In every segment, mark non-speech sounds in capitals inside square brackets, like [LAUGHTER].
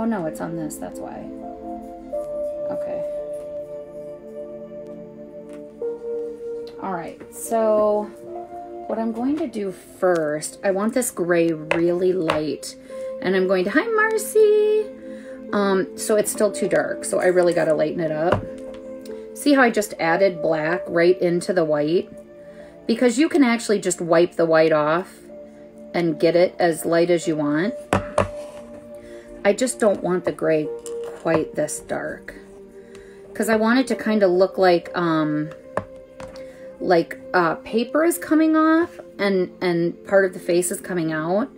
Oh no, it's on this, that's why. Okay. All right, so what I'm going to do first, I want this gray really light. And I'm going to, hi Marcy. Um, so it's still too dark, so I really got to lighten it up. See how I just added black right into the white? Because you can actually just wipe the white off and get it as light as you want. I just don't want the gray quite this dark. Because I want it to kind of look like, um, like uh, paper is coming off and, and part of the face is coming out.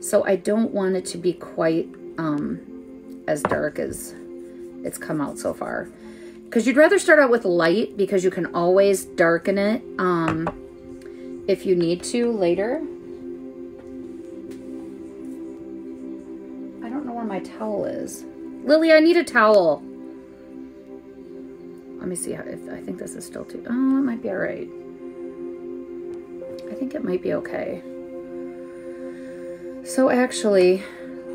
So I don't want it to be quite um, as dark as it's come out so far. Because you'd rather start out with light because you can always darken it um, if you need to later. My towel is. Lily, I need a towel. Let me see how, if I think this is still too, oh, it might be all right. I think it might be okay. So actually,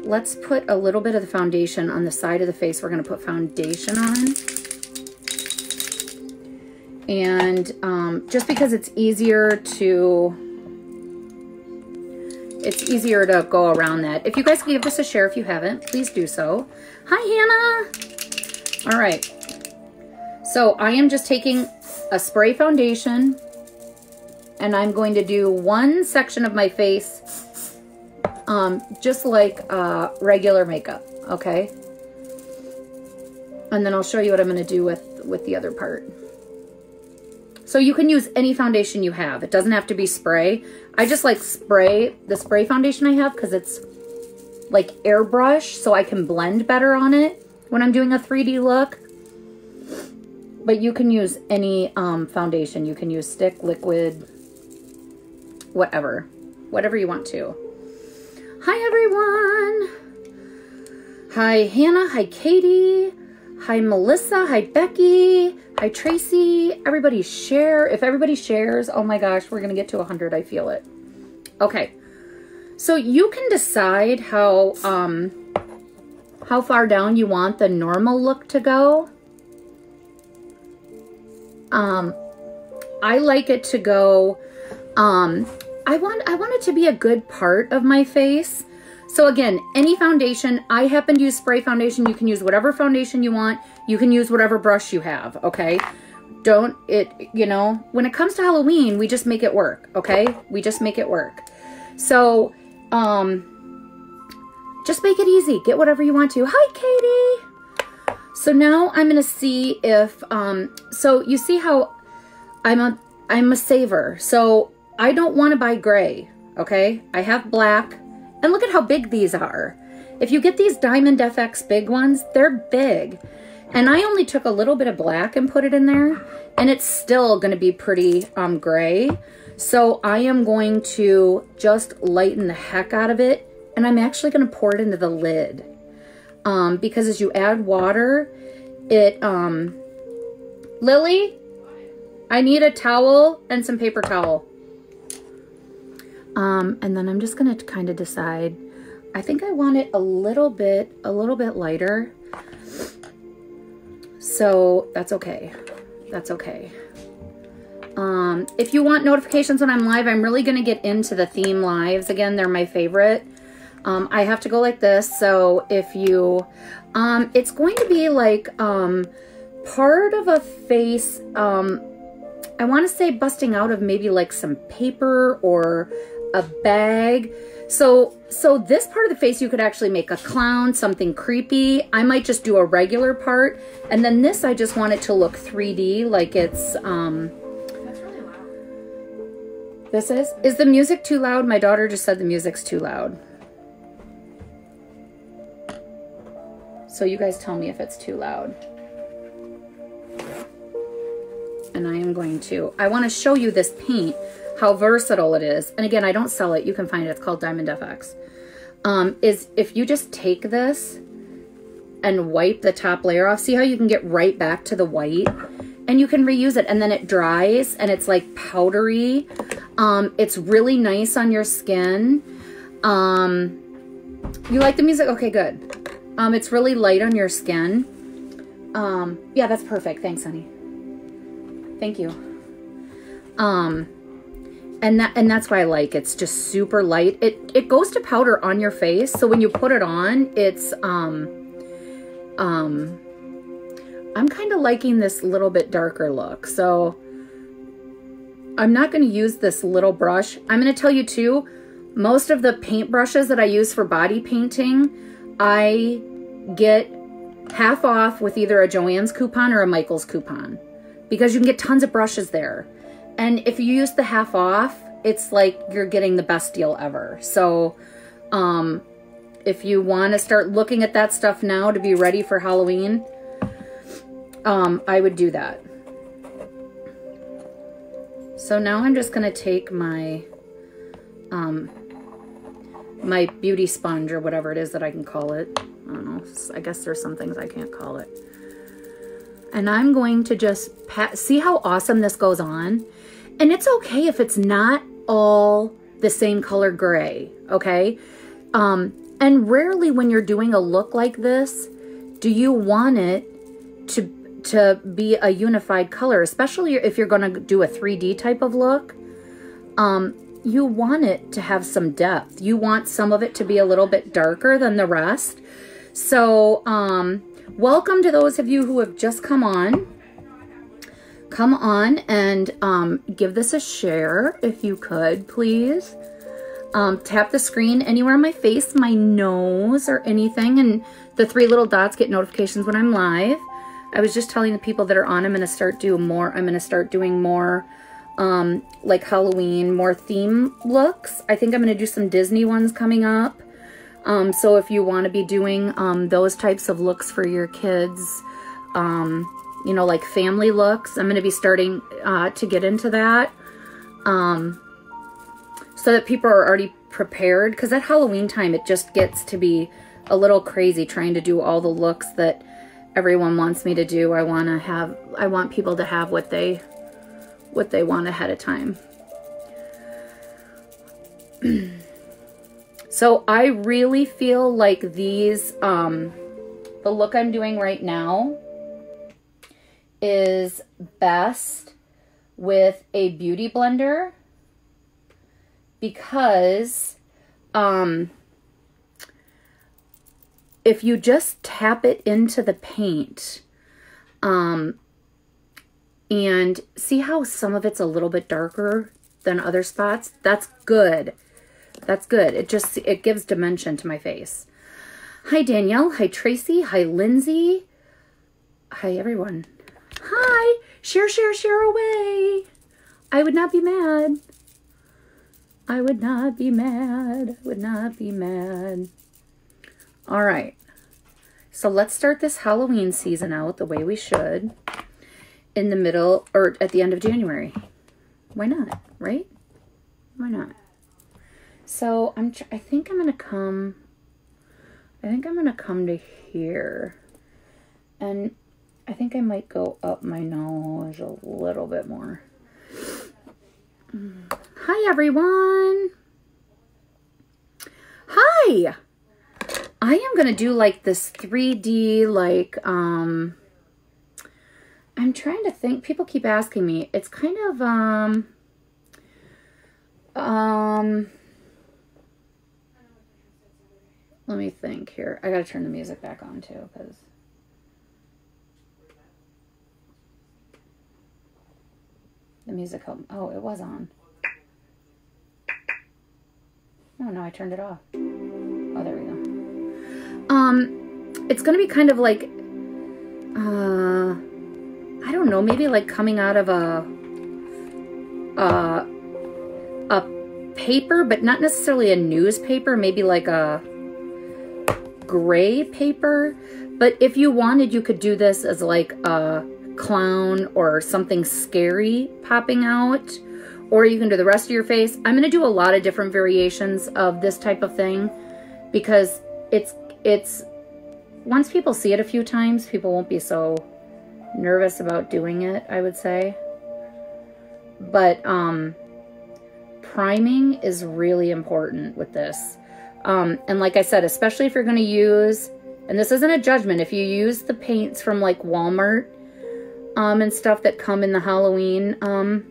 let's put a little bit of the foundation on the side of the face. We're going to put foundation on. And um, just because it's easier to, it's easier to go around that. If you guys give this a share if you haven't, please do so. Hi, Hannah. All right. So I am just taking a spray foundation and I'm going to do one section of my face um, just like uh, regular makeup, okay? And then I'll show you what I'm going to do with, with the other part. So you can use any foundation you have. It doesn't have to be spray. I just like spray, the spray foundation I have because it's like airbrush so I can blend better on it when I'm doing a 3D look. But you can use any um, foundation. You can use stick, liquid, whatever. Whatever you want to. Hi, everyone. Hi, Hannah. Hi, Katie. Hi, Melissa. Hi, Becky. Hi, Tracy. Everybody share. If everybody shares, oh my gosh, we're going to get to 100. I feel it. Okay. So you can decide how, um, how far down you want the normal look to go. Um, I like it to go, um, I want, I want it to be a good part of my face. So again, any foundation, I happen to use spray foundation. You can use whatever foundation you want. You can use whatever brush you have, okay? Don't it, you know, when it comes to Halloween, we just make it work, okay? We just make it work. So, um, just make it easy. Get whatever you want to. Hi, Katie. So now I'm going to see if, um, so you see how I'm a, I'm a saver. So I don't want to buy gray. Okay. I have black and look at how big these are. If you get these Diamond FX big ones, they're big. And I only took a little bit of black and put it in there and it's still going to be pretty um, gray. So I am going to just lighten the heck out of it and I'm actually going to pour it into the lid um, because as you add water, it, um, Lily, I need a towel and some paper towel. Um, and then I'm just to kind of decide, I think I want it a little bit, a little bit lighter. So that's okay. That's okay. Um, if you want notifications when I'm live, I'm really going to get into the theme lives. Again, they're my favorite. Um, I have to go like this. So if you, um, it's going to be like um, part of a face, um, I want to say busting out of maybe like some paper or a bag. So, so this part of the face, you could actually make a clown, something creepy. I might just do a regular part. And then this, I just want it to look 3D, like it's, um, this is, is the music too loud? My daughter just said the music's too loud. So you guys tell me if it's too loud. And I am going to, I want to show you this paint, how versatile it is. And again, I don't sell it. You can find it. It's called Diamond FX. Um, is if you just take this and wipe the top layer off, see how you can get right back to the white? And you can reuse it. And then it dries and it's like powdery. Um, it's really nice on your skin. Um, you like the music? Okay, good. Um, it's really light on your skin. Um, yeah, that's perfect. Thanks, honey. Thank you. Um, and that and that's why I like it's just super light. It it goes to powder on your face, so when you put it on, it's um um I'm kind of liking this little bit darker look. So I'm not going to use this little brush. I'm going to tell you too, most of the paint brushes that I use for body painting, I get half off with either a Joann's coupon or a Michael's coupon because you can get tons of brushes there. And if you use the half off, it's like you're getting the best deal ever. So, um, if you want to start looking at that stuff now to be ready for Halloween, um, I would do that. So now I'm just going to take my, um, my beauty sponge or whatever it is that I can call it. I don't know. I guess there's some things I can't call it. And I'm going to just pat, see how awesome this goes on. And it's okay if it's not all the same color gray, okay? Um, and rarely when you're doing a look like this, do you want it to to be a unified color, especially if you're going to do a 3D type of look. Um, you want it to have some depth. You want some of it to be a little bit darker than the rest. So, um, welcome to those of you who have just come on come on and um, give this a share if you could, please. Um, tap the screen anywhere on my face, my nose, or anything, and the three little dots get notifications when I'm live. I was just telling the people that are on, I'm going to start doing more. I'm going to start doing more um, like Halloween, more theme looks. I think I'm going to do some Disney ones coming up. Um, so if you want to be doing um, those types of looks for your kids, um, you know, like family looks. I'm going to be starting uh, to get into that um, so that people are already prepared. Because at Halloween time, it just gets to be a little crazy trying to do all the looks that everyone wants me to do. I want to have, I want people to have what they, what they want ahead of time. [CLEARS THROAT] so I really feel like these, um, the look I'm doing right now is best with a beauty blender because um, if you just tap it into the paint um, and see how some of it's a little bit darker than other spots, that's good. That's good. It just, it gives dimension to my face. Hi, Danielle. Hi, Tracy. Hi, Lindsay. Hi, everyone. Hi, share, share, share away. I would not be mad. I would not be mad. I would not be mad. All right. So let's start this Halloween season out the way we should in the middle or at the end of January. Why not, right? Why not? So I'm I think I'm going to come I think I'm going to come to here. And I think I might go up my nose a little bit more. Hi, everyone. Hi. I am going to do like this 3D, like, um, I'm trying to think. People keep asking me. It's kind of, um, um, let me think here. I got to turn the music back on too because The music helped. Oh, it was on. No, no, I turned it off. Oh, there we go. Um, it's gonna be kind of like, uh, I don't know, maybe like coming out of a, uh, a paper, but not necessarily a newspaper, maybe like a gray paper. But if you wanted, you could do this as like a clown or something scary popping out or you can do the rest of your face. I'm going to do a lot of different variations of this type of thing because it's it's once people see it a few times, people won't be so nervous about doing it, I would say. But um priming is really important with this. Um and like I said, especially if you're going to use And this isn't a judgment. If you use the paints from like Walmart um, and stuff that come in the Halloween um,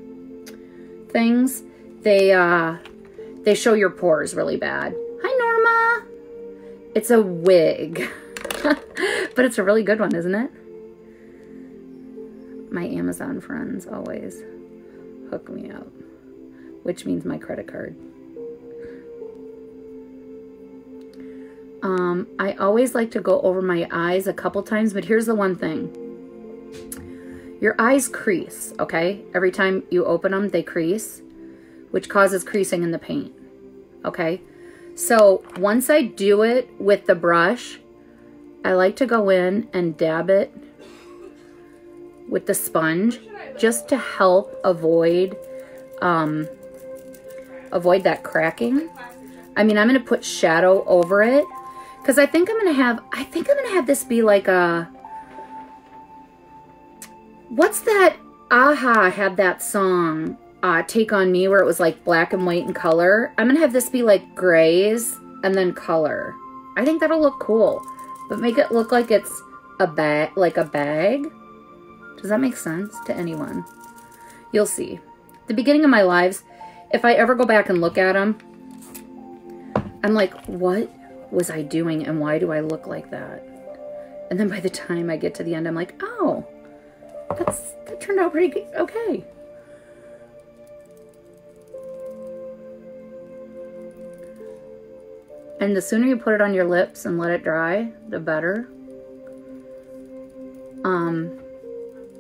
things, they uh, they show your pores really bad. Hi, Norma. It's a wig, [LAUGHS] but it's a really good one, isn't it? My Amazon friends always hook me up, which means my credit card. Um, I always like to go over my eyes a couple times, but here's the one thing. Your eyes crease, okay? Every time you open them, they crease, which causes creasing in the paint, okay? So once I do it with the brush, I like to go in and dab it with the sponge just to help avoid um, avoid that cracking. I mean, I'm going to put shadow over it because I think I'm going to have, I think I'm going to have this be like a, what's that? a-ha had that song, uh, Take On Me, where it was like black and white in color. I'm going to have this be like grays and then color. I think that'll look cool. But make it look like it's a bag, like a bag. Does that make sense to anyone? You'll see. The beginning of my lives, if I ever go back and look at them, I'm like, what was I doing and why do I look like that? And then by the time I get to the end, I'm like, oh, that's that turned out pretty good. okay. And the sooner you put it on your lips and let it dry, the better. Um,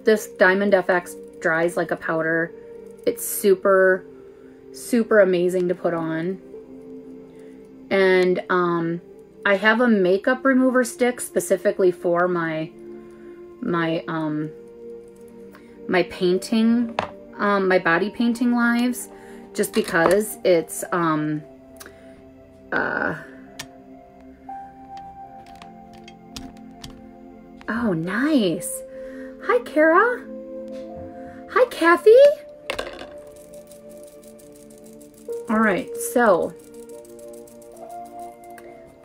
this Diamond FX dries like a powder. It's super, super amazing to put on. And um, I have a makeup remover stick specifically for my my um my painting um my body painting lives just because it's um uh oh nice. Hi Kara. Hi Kathy. All right. So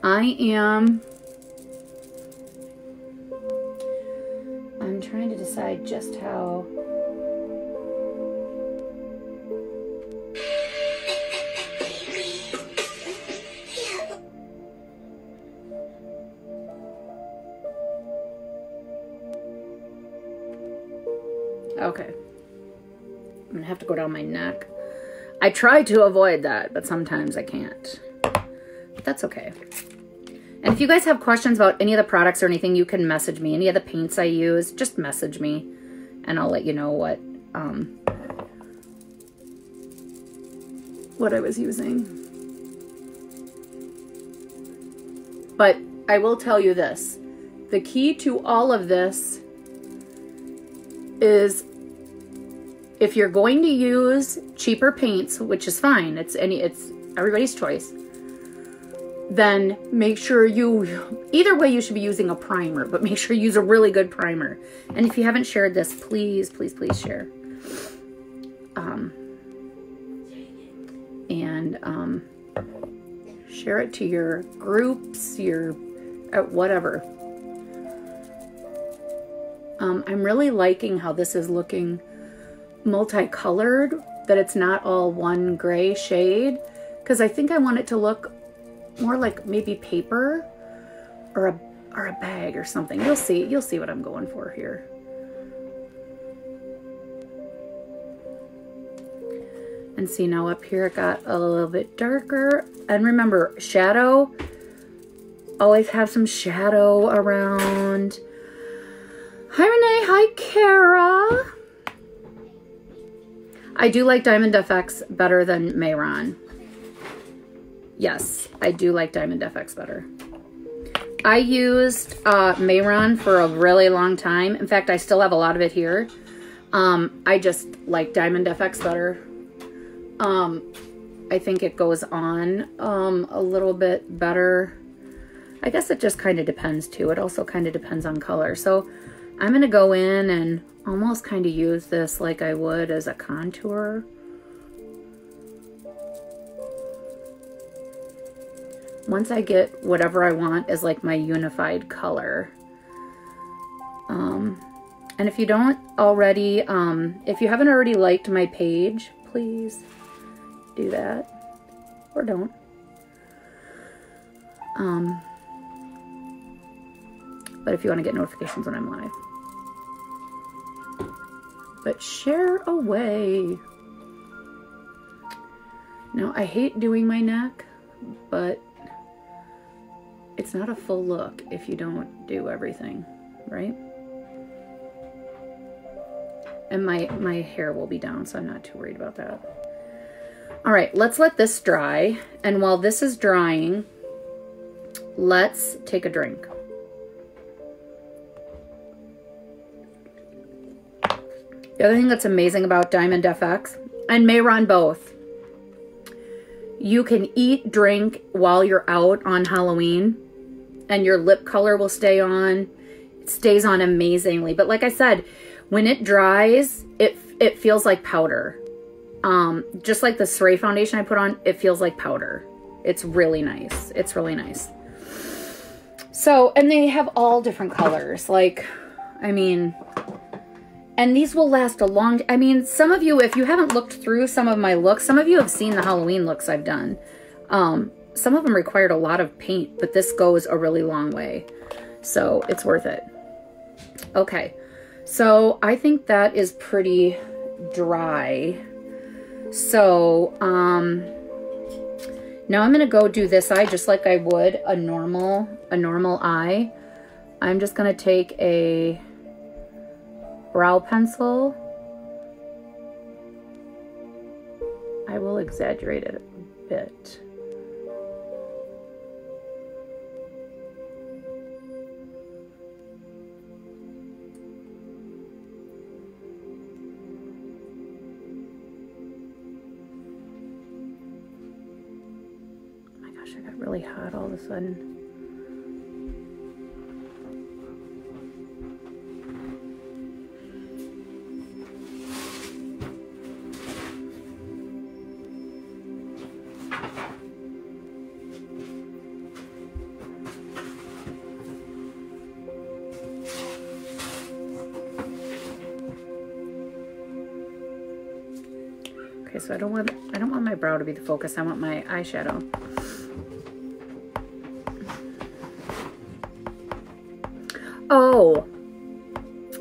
I am, Trying to decide just how, Okay. I'm gonna have to go down my neck. I try to avoid that, but sometimes I can't. But that's okay. And if you guys have questions about any of the products or anything, you can message me. Any of the paints I use, just message me and I'll let you know what um, what I was using. But I will tell you this. The key to all of this is if you're going to use cheaper paints, which is fine, it's any it's everybody's choice then make sure you, either way you should be using a primer, but make sure you use a really good primer. And if you haven't shared this, please, please, please share. Um, and um, share it to your groups, your uh, whatever. Um, I'm really liking how this is looking multicolored, that it's not all one gray shade, because I think I want it to look more like maybe paper or a or a bag or something. You'll see. You'll see what I'm going for here. And see now up here it got a little bit darker. And remember, shadow, always have some shadow around. Hi Renee, hi Kara. I do like Diamond FX better than Mehron. Yes, I do like Diamond FX better. I used uh, Mehron for a really long time. In fact, I still have a lot of it here. Um, I just like Diamond FX better. Um, I think it goes on um, a little bit better. I guess it just kind of depends too. It also kind of depends on color. So I'm going to go in and almost kind of use this like I would as a contour. Once I get whatever I want as like my unified color. Um, and if you don't already, um, if you haven't already liked my page, please do that or don't. Um, but if you want to get notifications when I'm live. But share away. Now, I hate doing my neck, but it's not a full look if you don't do everything, right? And my, my hair will be down, so I'm not too worried about that. All right, let's let this dry. And while this is drying, let's take a drink. The other thing that's amazing about Diamond FX and Mehron both, you can eat, drink while you're out on Halloween and your lip color will stay on. It stays on amazingly. But like I said, when it dries, it it feels like powder. Um, just like the spray foundation I put on, it feels like powder. It's really nice. It's really nice. So, and they have all different colors. Like, I mean, and these will last a long, I mean, some of you, if you haven't looked through some of my looks, some of you have seen the Halloween looks I've done. Um, some of them required a lot of paint, but this goes a really long way. So it's worth it. Okay, so I think that is pretty dry. So, um, now I'm to go do this eye just like I would a normal, a normal eye. I'm just to take a brow pencil. I will exaggerate it a bit. Really hot all of a sudden. Okay, so I don't want I don't want my brow to be the focus. I want my eyeshadow.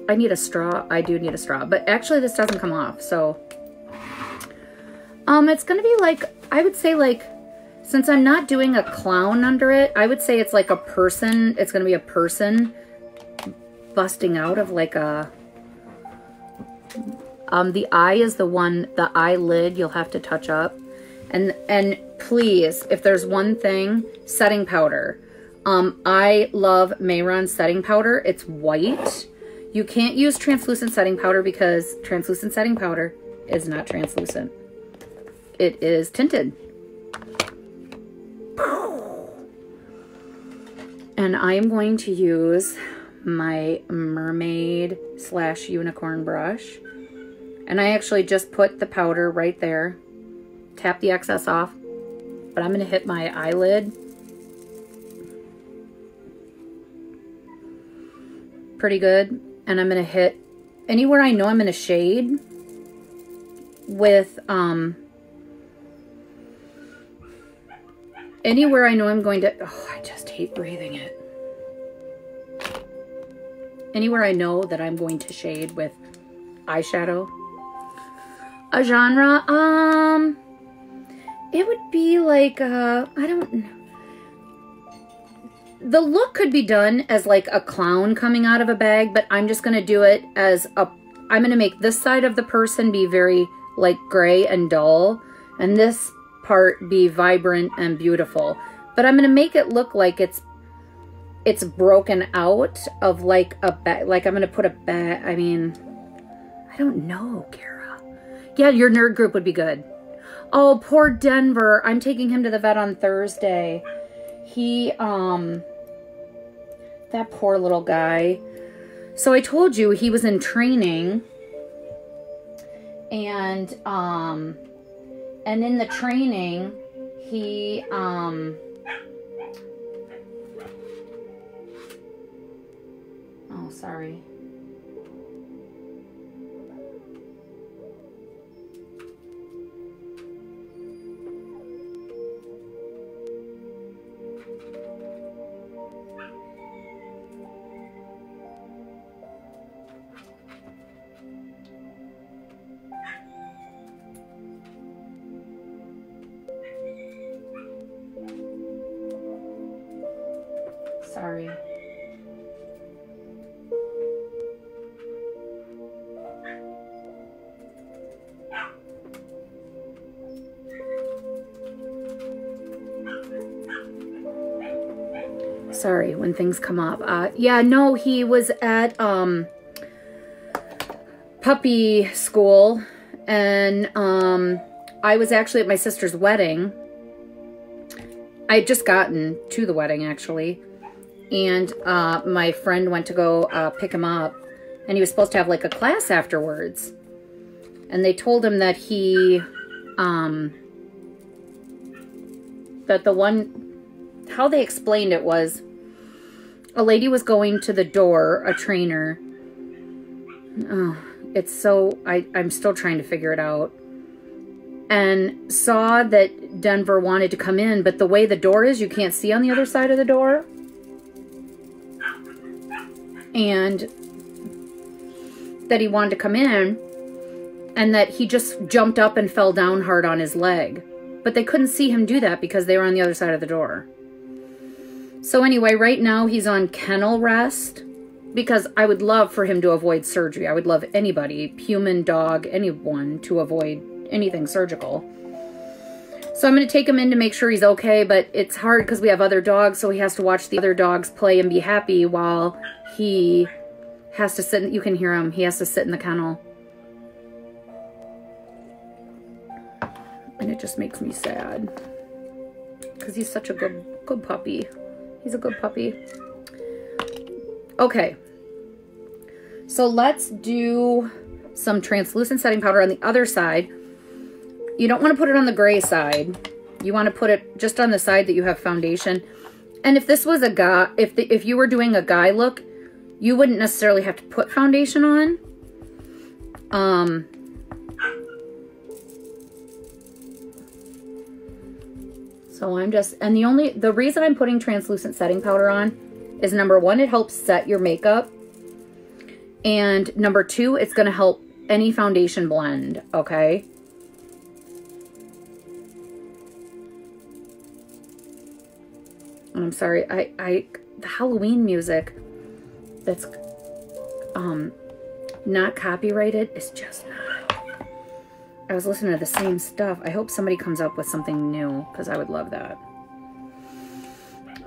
I need a straw. I do need a straw, but actually this doesn't come off. So, um, it's going to be like, I would say like, since I'm not doing a clown under it, I would say it's like a person. It's going to be a person busting out of like a, um, the eye is the one, the eyelid you'll have to touch up. And, and please, if there's one thing, setting powder. Um, I love Mehron setting powder. It's white. You can't use translucent setting powder because translucent setting powder is not translucent. It is tinted. And I am going to use my mermaid slash unicorn brush. And I actually just put the powder right there. Tap the excess off. But I'm going to hit my eyelid pretty good. And I'm going to hit anywhere I know I'm to shade with, um, anywhere I know I'm going to, oh, I just hate breathing it. Anywhere I know that I'm going to shade with eyeshadow. A genre, um, it would be like, uh, I don't know the look could be done as like a clown coming out of a bag, but I'm just going to do it as a, I'm going to make this side of the person be very like gray and dull, and this part be vibrant and beautiful. But I'm going to make it look like it's, it's broken out of like a bag, like I'm going to put a bag, I mean, I don't know, Kara. Yeah, your nerd group would be good. Oh, poor Denver. I'm taking him to the vet on Thursday he, um, that poor little guy. So I told you he was in training and, um, and in the training, he, um, oh, sorry. Sorry. Sorry, when things come up. Uh, yeah, no, he was at um, puppy school, and um, I was actually at my sister's wedding. I had just gotten to the wedding, actually and uh, my friend went to go uh, pick him up and he was supposed to have like a class afterwards. And they told him that he um that the one how they explained it was a lady was going to the door a trainer. Oh it's so i i'm still trying to figure it out. And saw that denver wanted to come in but the way the door is you can't see on the other side of the door and that he wanted to come in and that he just jumped up and fell down hard on his leg. But they couldn't see him do that because they were on the other side of the door. So anyway, right now he's on kennel rest because I would love for him to avoid surgery. I would love anybody, human, dog, anyone, to avoid anything surgical. So I'm going to take him in to make sure he's okay, but it's hard because we have other dogs, so he has to watch the other dogs play and be happy while he has to sit, you can hear him, he has to sit in the kennel. And it just makes me sad because he's such a good, good puppy. He's a good puppy. Okay. So let's do some translucent setting powder on the other side. You don't want to put it on the gray side. You want to put it just on the side that you have foundation. And if this was a guy, if the, if you were doing a guy look, you wouldn't necessarily have to put foundation on. Um, so I'm just, and the only, the reason I'm putting translucent setting powder on is number one, it helps set your makeup. And number two, it's going to help any foundation blend, okay? I'm sorry, I, I, the Halloween music that's um, not copyrighted is just not. I was listening to the same stuff. I hope somebody comes up with something new because I would love that.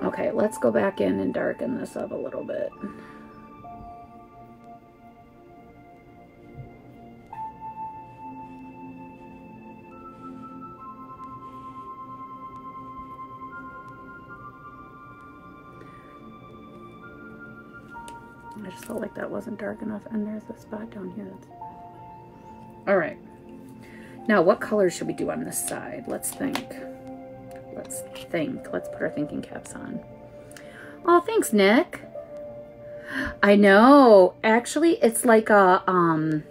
Okay, let's go back in and darken this up a little bit. Just felt like that wasn't dark enough. And there's a spot down here. That's... All right. Now, what colors should we do on this side? Let's think. Let's think. Let's put our thinking caps on. Oh, thanks, Nick. I know. Actually, it's like a, um,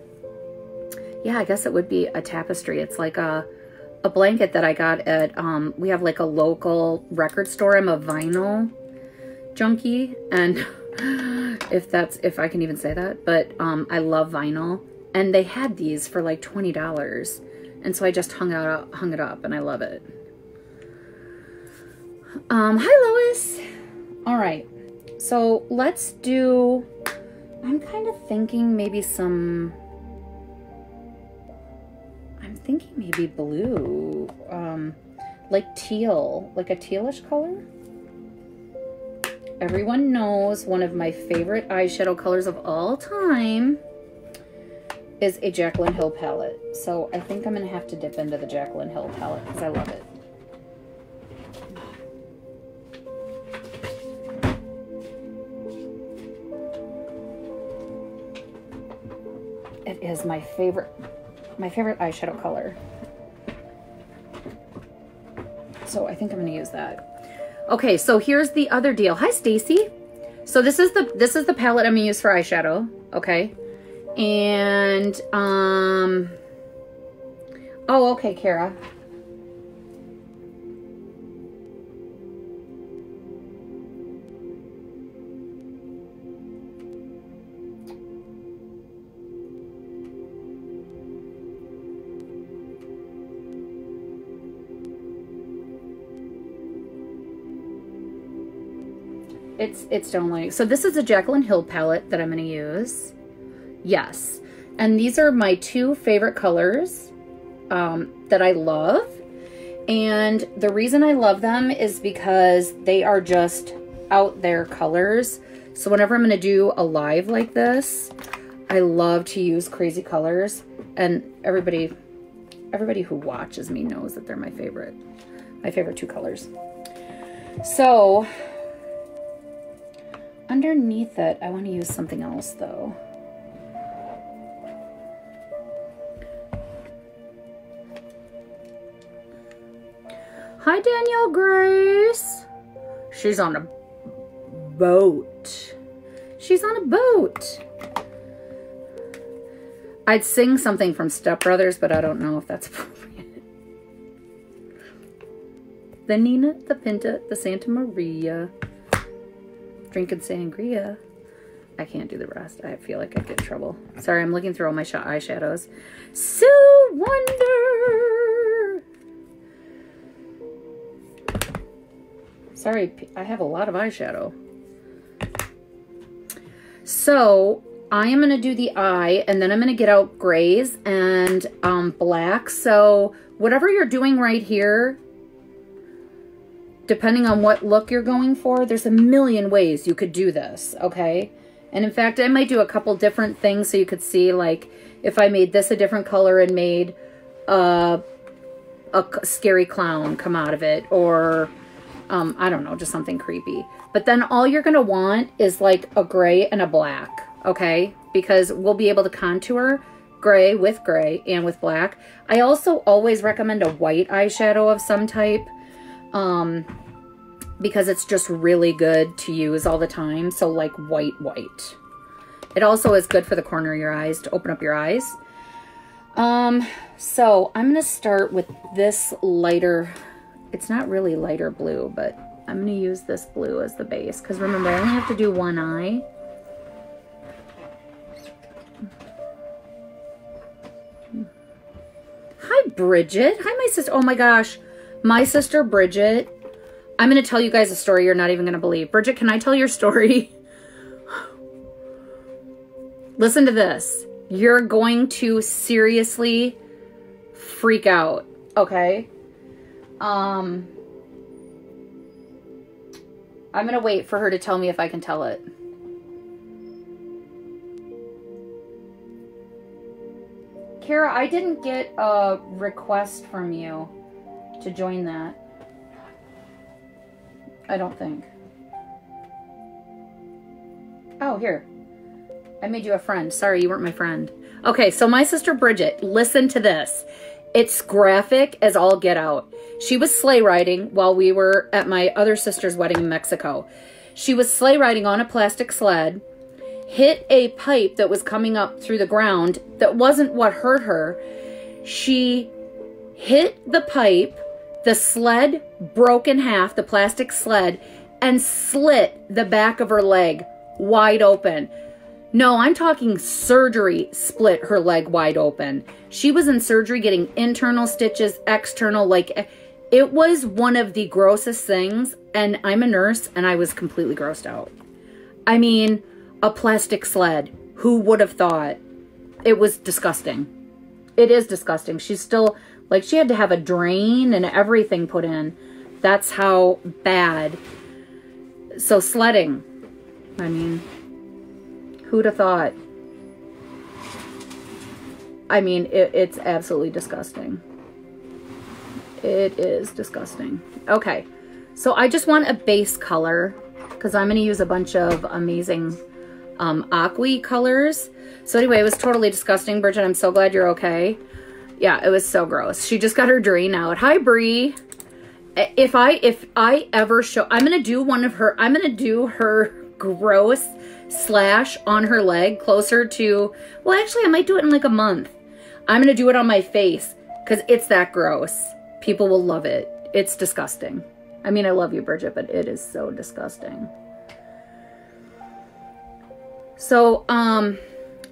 yeah, I guess it would be a tapestry. It's like a, a blanket that I got at, um, we have like a local record store. I'm a vinyl junkie and [LAUGHS] if that's if I can even say that. But um, I love vinyl, and they had these for like twenty dollars, and so I just hung out hung it up, and I love it. Um, hi Lois. All right, so let's do. I'm kind of thinking maybe some. I'm thinking maybe blue, um, like teal, like a tealish color. Everyone knows one of my favorite eyeshadow colors of all time is a Jaclyn Hill palette. So I think I'm going to have to dip into the Jaclyn Hill palette because I love it. It is my favorite, my favorite eyeshadow color. So I think I'm going to use that. Okay, so here's the other deal. Hi, Stacy. So this is the this is the palette I'm gonna use for eyeshadow. Okay. And um oh okay, Kara. It's it's like. So this is a Jaclyn Hill palette that I'm going to use. Yes. And these are my two favorite colors um, that I love. And the reason I love them is because they are just out there colors. So whenever I'm going to do a live like this, I love to use crazy colors. And everybody, everybody who watches me knows that they're my favorite, my favorite two colors. So underneath it, I want to use something else though. Hi, Danielle Grace. She's on a boat. She's on a boat. I'd sing something from Step Brothers, but I don't know if that's [LAUGHS] appropriate. The Nina, the Pinta, the Santa Maria drinking sangria. I can't do the rest. I feel like I get trouble. Sorry, I'm looking through all my eyeshadows. Sue Wonder! Sorry, I have a lot of eyeshadow. So, I am going to do the eye, and then I'm going to get out grays and um, black. So, whatever you're doing right here, depending on what look you're going for, there's a million ways you could do this, okay? And in fact, I might do a couple different things so you could see, like, if I made this a different color and made a, a scary clown come out of it, or, um, I don't know, just something creepy. But then all you're going to want is, like, a gray and a black, okay? Because we'll be able to contour gray with gray and with black. I also always recommend a white eyeshadow of some type um, because it's just really good to use all the time. So like white, white. It also is good for the corner of your eyes to open up your eyes. Um, so I'm going to start with this lighter. It's not really lighter blue, but I'm going to use this blue as the base. Because remember, I only have to do one eye. Hi, Bridget. Hi, my sister. Oh my gosh. My sister Bridget, I'm going to tell you guys a story you're not even going to believe. Bridget, can I tell your story? [LAUGHS] Listen to this. You're going to seriously freak out, okay? Um I'm going to wait for her to tell me if I can tell it. Kara, I didn't get a request from you to join that. I don't think. Oh, here. I made you a friend. Sorry, you weren't my friend. Okay, so my sister Bridget, listen to this. It's graphic as all get out. She was sleigh riding while we were at my other sister's wedding in Mexico. She was sleigh riding on a plastic sled, hit a pipe that was coming up through the ground that wasn't what hurt her. She hit the pipe the sled broke in half, the plastic sled, and slit the back of her leg wide open. No, I'm talking surgery split her leg wide open. She was in surgery getting internal stitches, external, like it was one of the grossest things. And I'm a nurse and I was completely grossed out. I mean, a plastic sled. Who would have thought? It was disgusting. It is disgusting. She's still like she had to have a drain and everything put in. That's how bad. So sledding. I mean, who'd have thought? I mean, it, it's absolutely disgusting. It is disgusting. Okay, so I just want a base color because I'm going to use a bunch of amazing um, aqua colors. So anyway, it was totally disgusting. Bridget, I'm so glad you're okay. Yeah, it was so gross. She just got her drain out. Hi, Brie. If I if I ever show, I'm gonna do one of her. I'm gonna do her [LAUGHS] gross slash on her leg closer to, well, actually, I might do it in like a month. I'm going to do it on my face because it's that gross. People will love it. It's disgusting. I mean, I love you, Bridget, but it is so disgusting. So, um,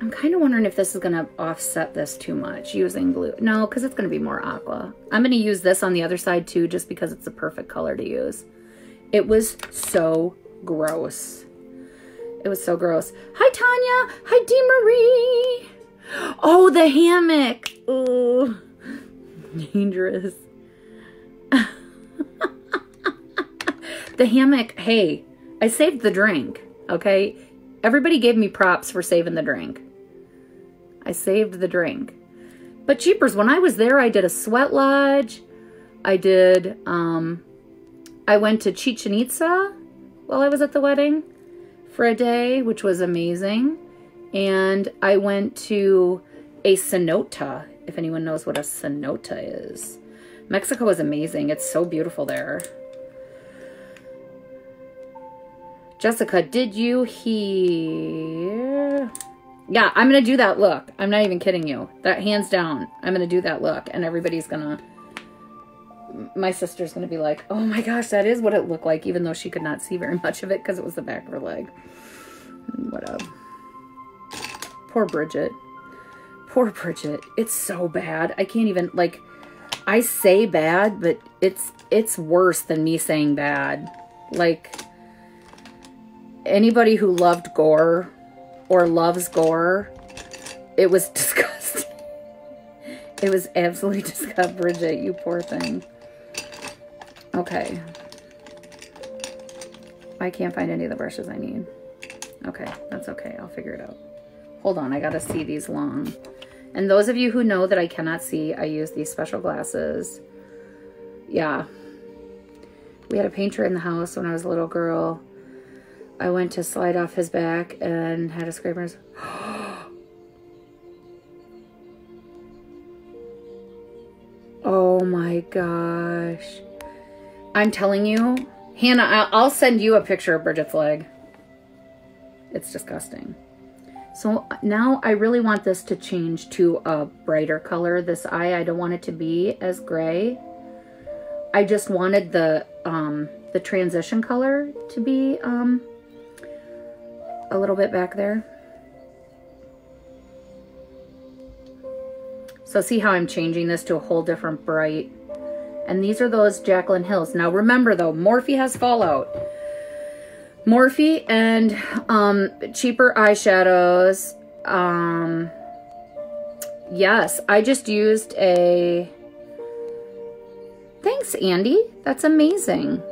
I'm kind of wondering if this is going to offset this too much using blue. No, because it's going to be more aqua. I'm going to use this on the other side too, just because it's the perfect color to use. It was so gross. It was so gross. Hi, Tanya. Hi, Dee Marie. Oh, the hammock. Oh, [LAUGHS] dangerous. [LAUGHS] the hammock. Hey, I saved the drink. Okay. Everybody gave me props for saving the drink. I saved the drink. But cheapers, when I was there, I did a sweat lodge. I did, um, I went to Chichen Itza while I was at the wedding for a day, which was amazing. And I went to a cenote, if anyone knows what a cenote is. Mexico is amazing. It's so beautiful there. Jessica, did you hear? Yeah, I'm going to do that look. I'm not even kidding you. That hands down, I'm going to do that look. And everybody's going to, my sister's going to be like, oh my gosh, that is what it looked like, even though she could not see very [LAUGHS] much of it because it was the back of her leg. Whatever. Poor Bridget. Poor Bridget. It's so bad. I can't even, like, I say bad, but it's, it's worse than me saying bad. Like, anybody who loved gore or loves gore, it was [LAUGHS] disgusting. It was absolutely [LAUGHS] disgusting. Bridget, you poor thing. Okay. I can't find any of the brushes I need. Okay, that's okay. I'll figure it out. Hold on, I gotta see these long. And those of you who know that I cannot see, I use these special glasses. Yeah. We had a painter in the house when I was a little girl I went to slide off his back and had a scraper. [GASPS] oh my gosh. I'm telling you, Hannah, I'll send you a picture of Bridget's leg. It's disgusting. So now I really want this to change to a brighter color. This eye, I don't want it to be as gray. I just wanted the um, the transition color to be um, a little bit back there. So see how I'm changing this to a whole different bright. And these are those Jaclyn Hills. Now remember though, Morphe has Fallout. Morphe and um, cheaper eyeshadows. Um, yes, I just used a... Thanks, Andy. That's amazing.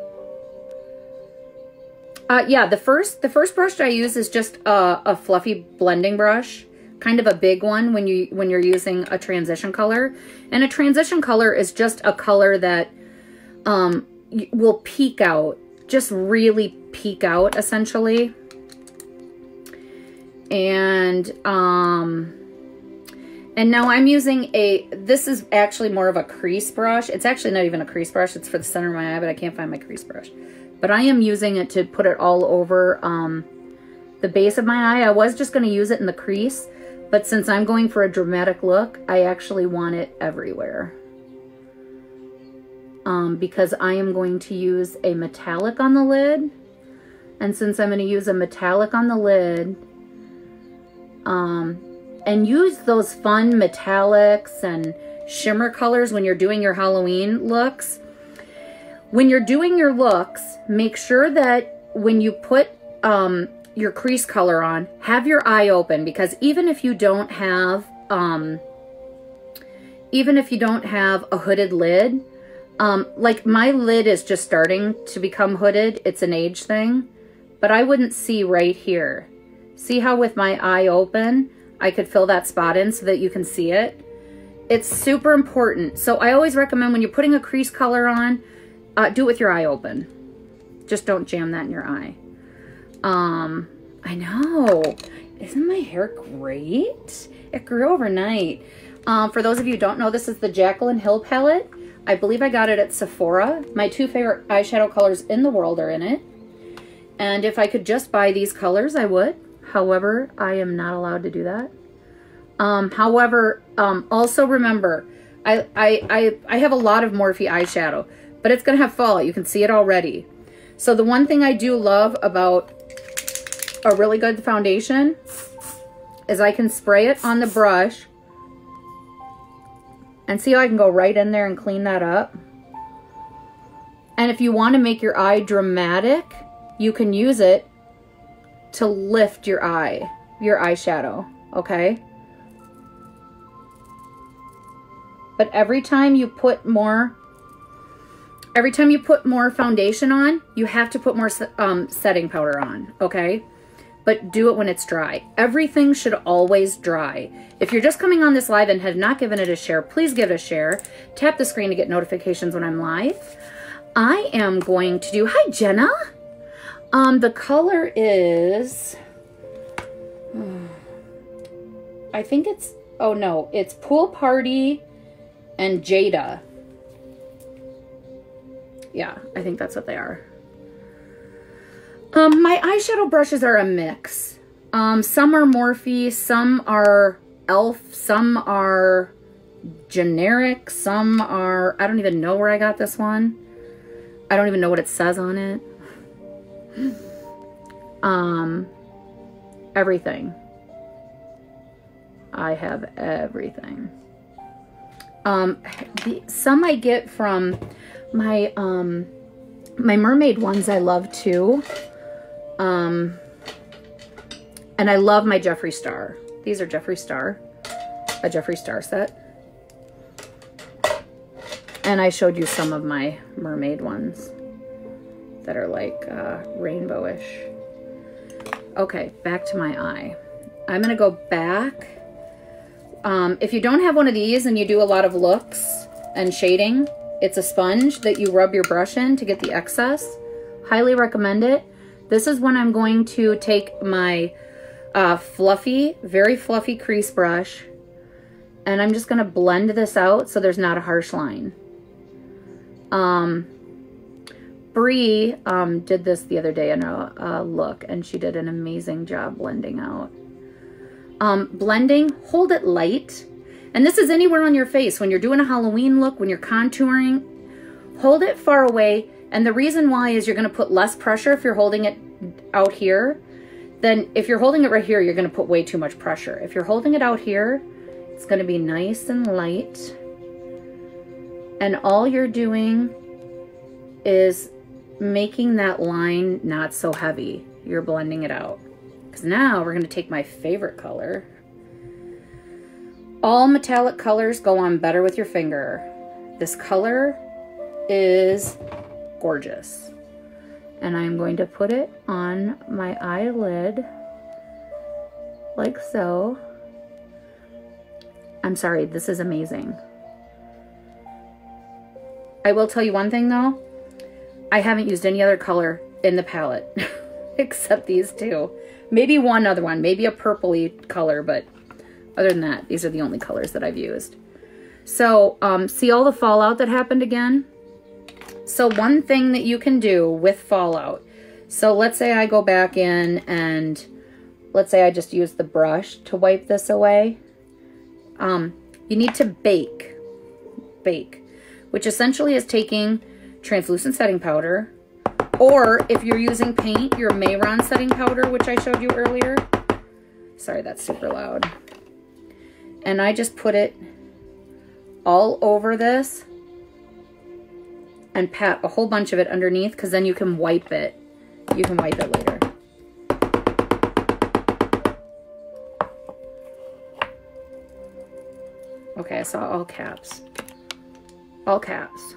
Uh, yeah, the first the first brush I use is just a, a fluffy blending brush, kind of a big one when you when you're using a transition color. And a transition color is just a color that um, will peek out, just really peek out essentially. And um, and now I'm using a, this is actually more of a crease brush. It's actually not even a crease brush. It's for the center of my eye, but I can't find my crease brush. But I am using it to put it all over um, the base of my eye. I was just going to use it in the crease, but since I'm going for a dramatic look, I actually want it everywhere. Um, because I am going to use a metallic on the lid. And since I'm going to use a metallic on the lid, um, and use those fun metallics and shimmer colors when you're doing your Halloween looks, when you're doing your looks, make sure that when you put um, your crease color on, have your eye open because even if you don't have, um, even if you don't have a hooded lid, um, like my lid is just starting to become hooded. It's an age thing, but I wouldn't see right here. See how with my eye open, I could fill that spot in so that you can see it. It's super important. So I always recommend when you're putting a crease color on, uh, do it with your eye open. Just don't jam that in your eye. Um, I know. Isn't my hair great? It grew overnight. Um, for those of you who don't know, this is the Jaclyn Hill palette. I believe I got it at Sephora. My two favorite eyeshadow colors in the world are in it. And if I could just buy these colors, I would. However, I am not allowed to do that. Um, however, um, also remember, I, I, I, I have a lot of Morphe eyeshadow, but it's going to have fallout. You can see it already. So the one thing I do love about a really good foundation is I can spray it on the brush and see how I can go right in there and clean that up. And if you want to make your eye dramatic, you can use it to lift your eye, your eyeshadow, okay? But every time you put more, every time you put more foundation on, you have to put more um, setting powder on, okay? But do it when it's dry. Everything should always dry. If you're just coming on this live and have not given it a share, please give it a share. Tap the screen to get notifications when I'm live. I am going to do, hi Jenna. Um, the color is, [SIGHS] I think it's, oh no, it's Pool Party and Jada. Yeah, I think that's what they are. Um, my eyeshadow brushes are a mix. Um, some are Morphe, some are e.l.f., some are generic, some are, I don't even know where I got this one. I don't even know what it says on it. [SIGHS] Um, everything. I have everything. Um, the, some I get from my, um, my mermaid ones I love too. Um, and I love my Jeffree Star. These are Jeffree Star, a Jeffree Star set. And I showed you some of my mermaid ones that are like uh, rainbowish. Okay, back to my eye. I'm gonna go back um, if you don't have one of these and you do a lot of looks and shading, it's a sponge that you rub your brush in to get the excess. Highly recommend it. This is when I'm going to take my uh, fluffy, very fluffy crease brush and I'm just going to blend this out so there's not a harsh line. Um, Bree um, did this the other day in a, a look and she did an amazing job blending out. Um, blending, hold it light. And this is anywhere on your face. When you're doing a Halloween look, when you're contouring, hold it far away. And the reason why is you're going to put less pressure if you're holding it out here. Then if you're holding it right here, you're going to put way too much pressure. If you're holding it out here, it's going to be nice and light. And all you're doing is making that line not so heavy. You're blending it out. Because now we're going to take my favorite color. All metallic colors go on better with your finger. This color is gorgeous. And I'm going to put it on my eyelid like so. I'm sorry, this is amazing. I will tell you one thing though. I haven't used any other color in the palette [LAUGHS] except these two. Maybe one other one, maybe a purpley color, but other than that, these are the only colors that I've used. So, um, see all the fallout that happened again? So one thing that you can do with fallout, so let's say I go back in and let's say I just use the brush to wipe this away. Um, you need to bake, bake, which essentially is taking translucent setting powder, or if you're using paint, your Mehron setting powder, which I showed you earlier. Sorry, that's super loud. And I just put it all over this and pat a whole bunch of it underneath because then you can wipe it. You can wipe it later. Okay, I saw all caps. All caps.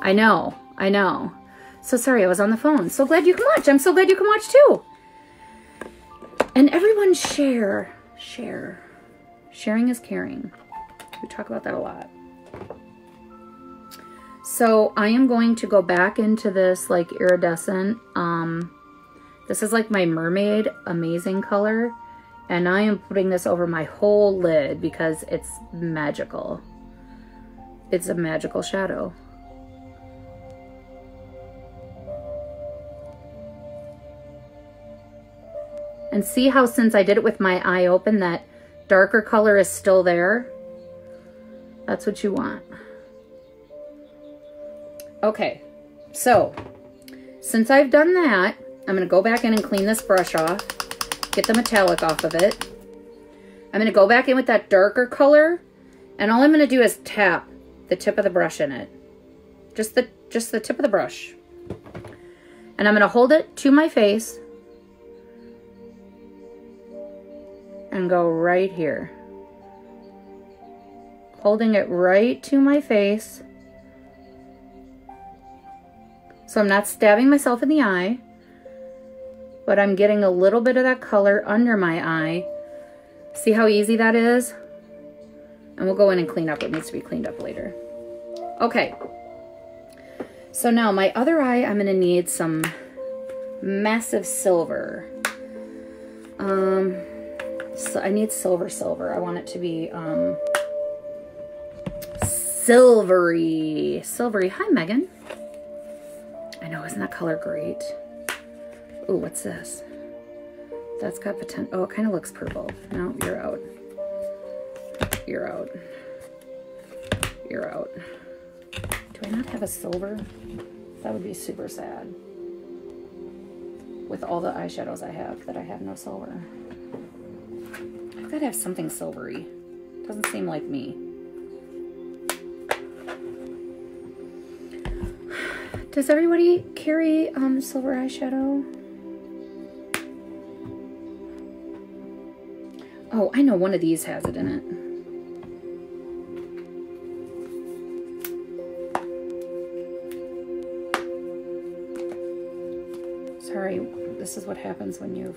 I know, I know. So sorry, I was on the phone. So glad you can watch. I'm so glad you can watch too. And everyone share, share. Sharing is caring. We talk about that a lot. So I am going to go back into this like iridescent. Um, this is like my mermaid amazing color. And I am putting this over my whole lid because it's magical. It's a magical shadow. And see how since I did it with my eye open, that darker color is still there? That's what you want. Okay, so since I've done that, I'm going to go back in and clean this brush off, get the metallic off of it. I'm going to go back in with that darker color, and all I'm going to do is tap the tip of the brush in it. Just the, just the tip of the brush. And I'm going to hold it to my face and go right here. Holding it right to my face. So I'm not stabbing myself in the eye, but I'm getting a little bit of that color under my eye. See how easy that is? And we'll go in and clean up what needs to be cleaned up later. Okay. So now my other eye, I'm gonna need some massive silver. Um, so I need silver silver. I want it to be um, silvery. Silvery. Hi, Megan. I know, isn't that color great? Ooh, what's this? That's got potential. Oh, it kind of looks purple. No, you're out. You're out. You're out. Do I not have a silver? That would be super sad. With all the eyeshadows I have, that I have no silver. I've got to have something silvery. Doesn't seem like me. Does everybody carry um, silver eyeshadow? Oh, I know one of these has it in it. Sorry, this is what happens when you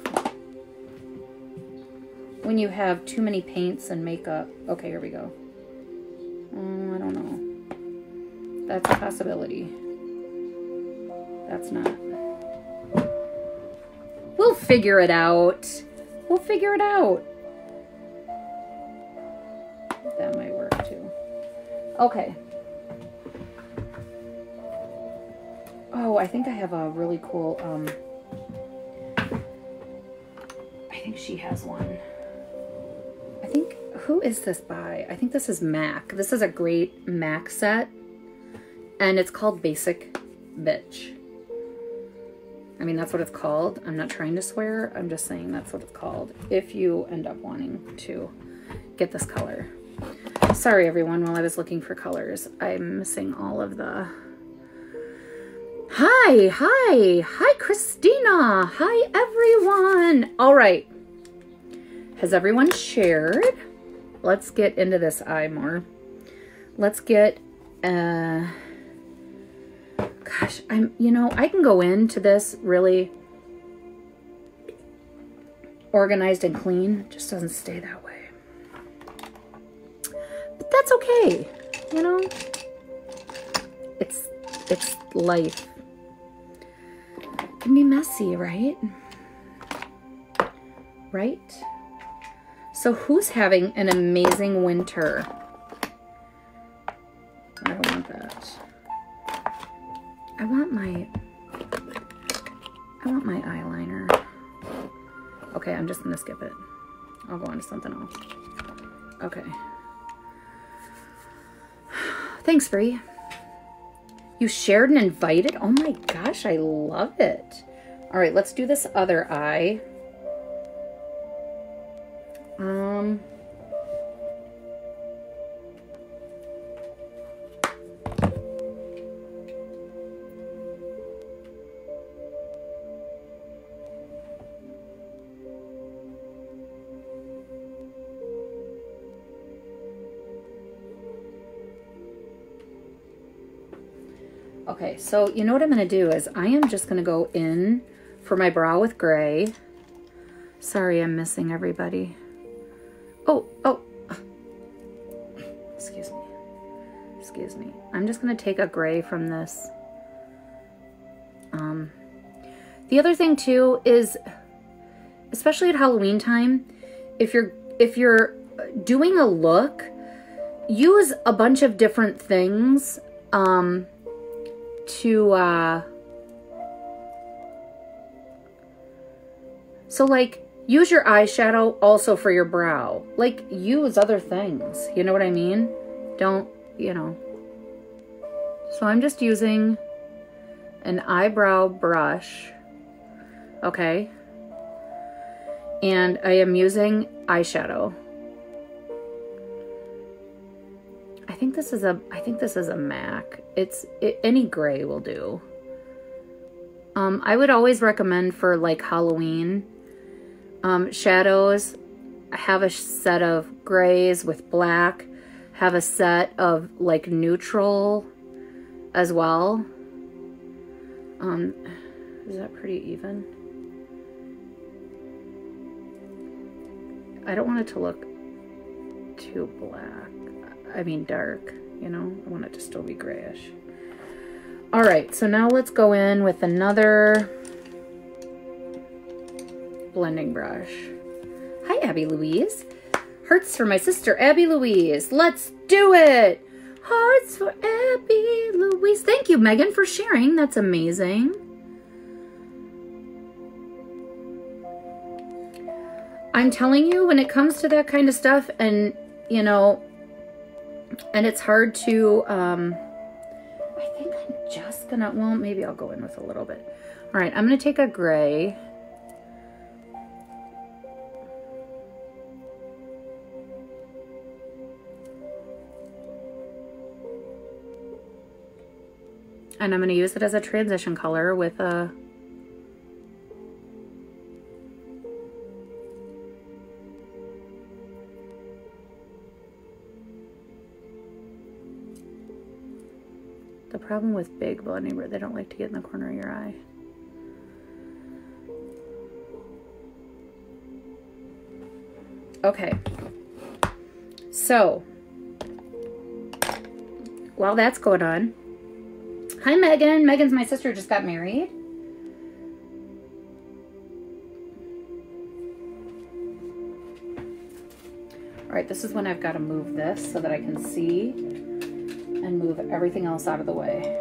when you have too many paints and makeup. Okay, here we go. Oh, I don't know. That's a possibility. That's not. We'll figure it out. We'll figure it out. That might work too. Okay. Oh, I think I have a really cool, um, I think she has one. Who is this by? I think this is MAC. This is a great MAC set, and it's called Basic Bitch. I mean, that's what it's called. I'm not trying to swear. I'm just saying that's what it's called if you end up wanting to get this color. Sorry, everyone, while I was looking for colors, I'm missing all of the... Hi, hi, hi, Christina. Hi, everyone. All right. Has everyone shared? Let's get into this eye more. Let's get... Uh, gosh, I'm, you know, I can go into this really organized and clean. It just doesn't stay that way. But that's okay, you know? It's, it's life. It can be messy, right? Right? So who's having an amazing winter? I don't want that. I want my, I want my eyeliner. Okay, I'm just gonna skip it. I'll go on to something else. Okay. [SIGHS] Thanks, Bree. You shared and invited? Oh my gosh, I love it. All right, let's do this other eye. Um... Okay, so you know what I'm going to do is I am just going to go in for my brow with gray. Sorry, I'm missing everybody. I'm just going to take a gray from this. Um, the other thing too is, especially at Halloween time, if you're if you're doing a look, use a bunch of different things. Um, to, uh, so like, use your eyeshadow also for your brow. Like, use other things. You know what I mean? Don't, you know. So I'm just using an eyebrow brush. Okay. And I am using eyeshadow. I think this is a I think this is a MAC. It's it, any gray will do. Um, I would always recommend for like Halloween um, shadows. have a set of grays with black. Have a set of like neutral as well. Um, is that pretty even? I don't want it to look too black. I mean dark, you know? I want it to still be grayish. All right, so now let's go in with another blending brush. Hi, Abby Louise. Hearts for my sister, Abby Louise. Let's do it. Hearts for Abby Louise. Thank you, Megan, for sharing. That's amazing. I'm telling you, when it comes to that kind of stuff, and, you know, and it's hard to, um, I think I'm just gonna, well, maybe I'll go in with a little bit. All right, I'm gonna take a gray. And I'm going to use it as a transition color with a The problem with big blending where they don't like to get in the corner of your eye. Okay. So, while that's going on, hi Megan. Megan's my sister, just got married. All right, this is when I've got to move this so that I can see and move everything else out of the way.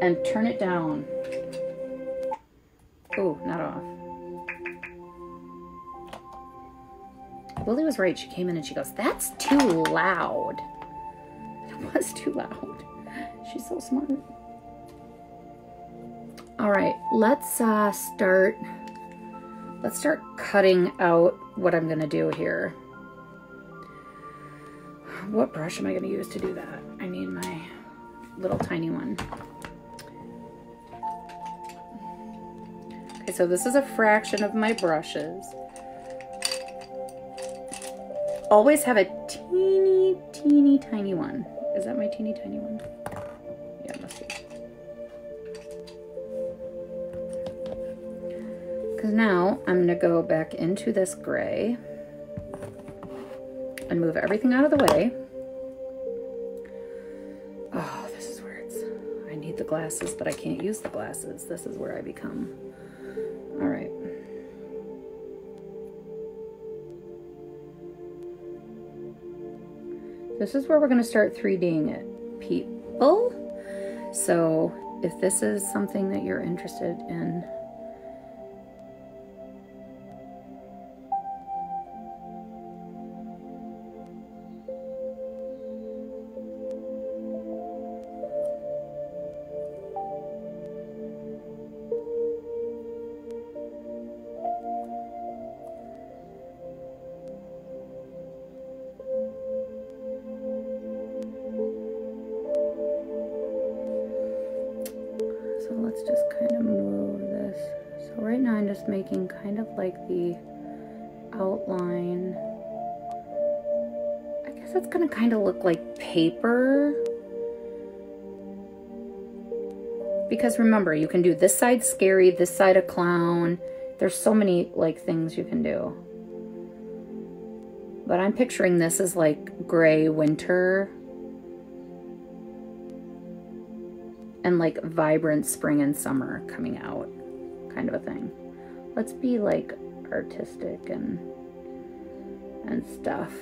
And turn it down. Oh, not off. Lily was right. She came in and she goes, that's too loud. [LAUGHS] It was too loud. She's so smart. All right, let's uh, start. Let's start cutting out what I'm to do here what brush am I to use to do that? I need my little tiny one. Okay, so this is a fraction of my brushes. Always have a teeny, teeny, tiny one. Is that my teeny, tiny one? Now I'm to go back into this gray and move everything out of the way. Oh, this is where it's, I need the glasses, but I can't use the glasses. This is where I become, all right. This is where we're to start 3Ding it, people. So if this is something that you're interested in, Because remember, you can do this side scary, this side a clown. There's so many like things you can do. But I'm picturing this as like gray winter. And like vibrant spring and summer coming out kind of a thing let's be like artistic and and stuff.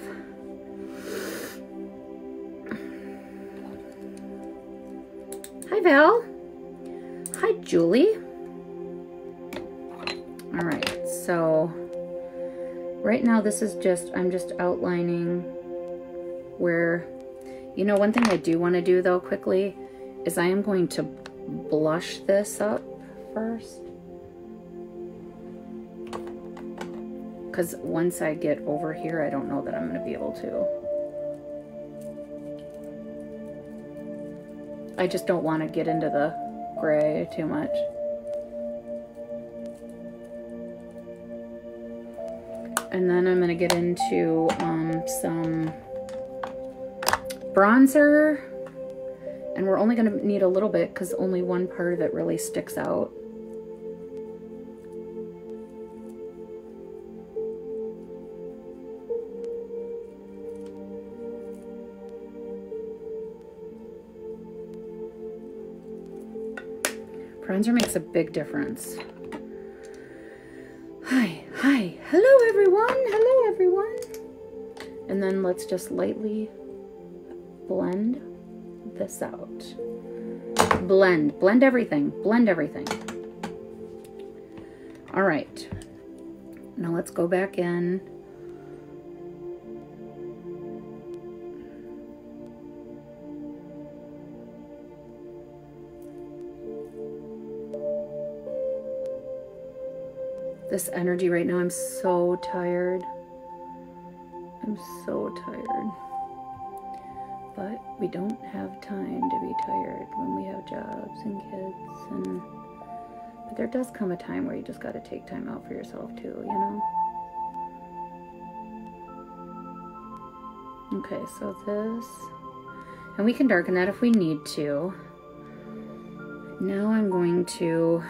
Hi Val. Julie. All right, So right now this is just, I'm just outlining where, you know, one thing I do want to do though quickly is I am going to blush this up first. Because once I get over here, I don't know that I'm going to be able to. I just don't want to get into the too much. And then I'm to get into um, some bronzer. And we're only to need a little bit because only one part of it really sticks out. Bronzer makes a big difference. Hi, hi, hello everyone, hello everyone. And then let's just lightly blend this out. Blend, blend everything, blend everything. All right, now let's go back in this energy right now. I'm so tired. I'm so tired. But we don't have time to be tired when we have jobs and kids and but there does come a time where you just got to take time out for yourself too, you know? Okay, so this, and we can darken that if we need to. Now I'm going to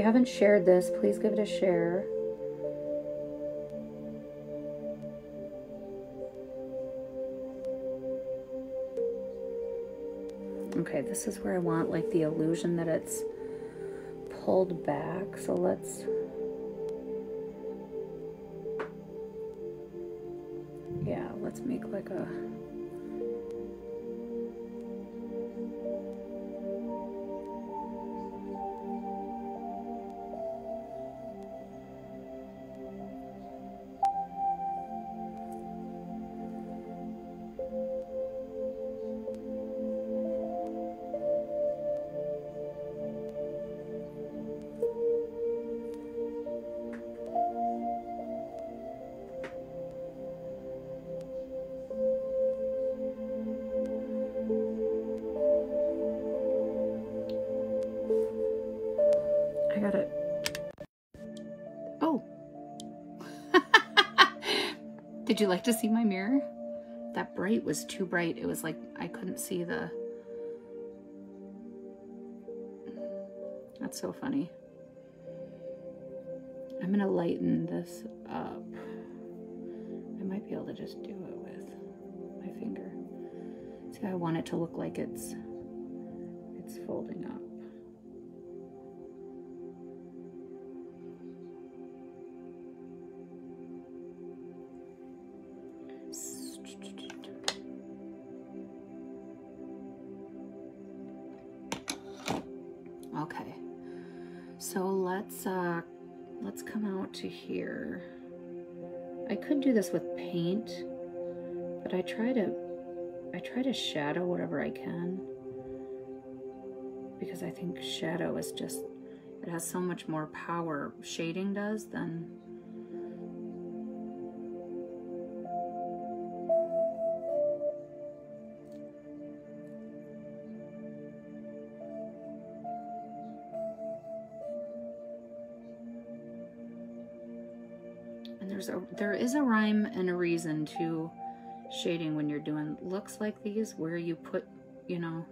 you haven't shared this, please give it a share. Okay, this is where I want like the illusion that it's pulled back. So let's yeah, let's make like a You like to see my mirror? That bright was too bright. It was like I couldn't see the... That's so funny. I'm to lighten this up. I might be able to just do it with my finger. See, I want it to look like it's it's folding up. Do this with paint, but I try to I try to shadow whatever I can. Because I think shadow is just it has so much more power shading does than there's a there is a rhyme and a reason to shading when you're doing looks like these where you put you know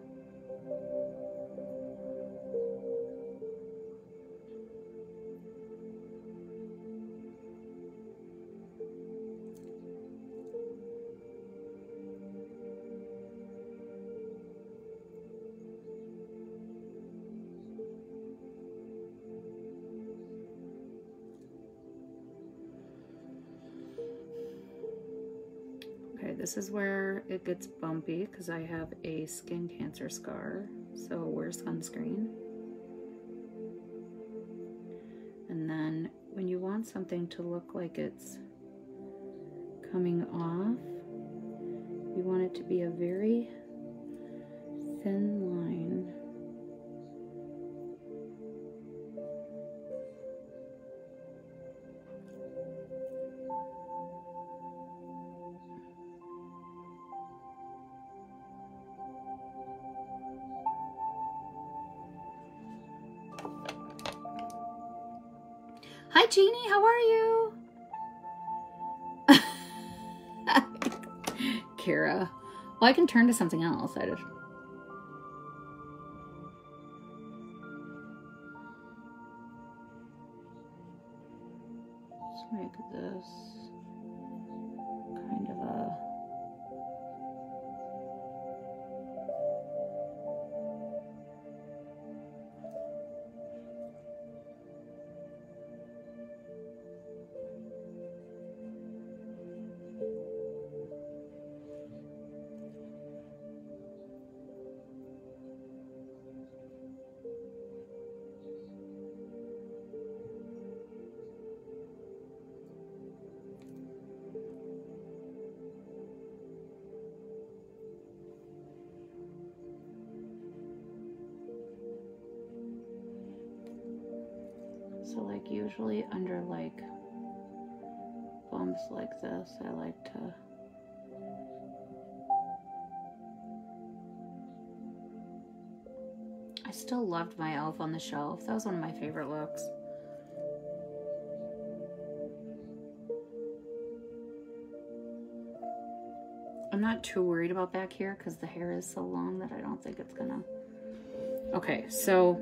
is where it gets bumpy because I have a skin cancer scar. So wear sunscreen. And then when you want something to look like it's coming off, you want it to be a very thin I can turn to something else. I just... like this, I like to I still loved my elf on the shelf. That was one of my favorite looks. I'm not too worried about back here because the hair is so long that I don't think it's gonna. Okay, so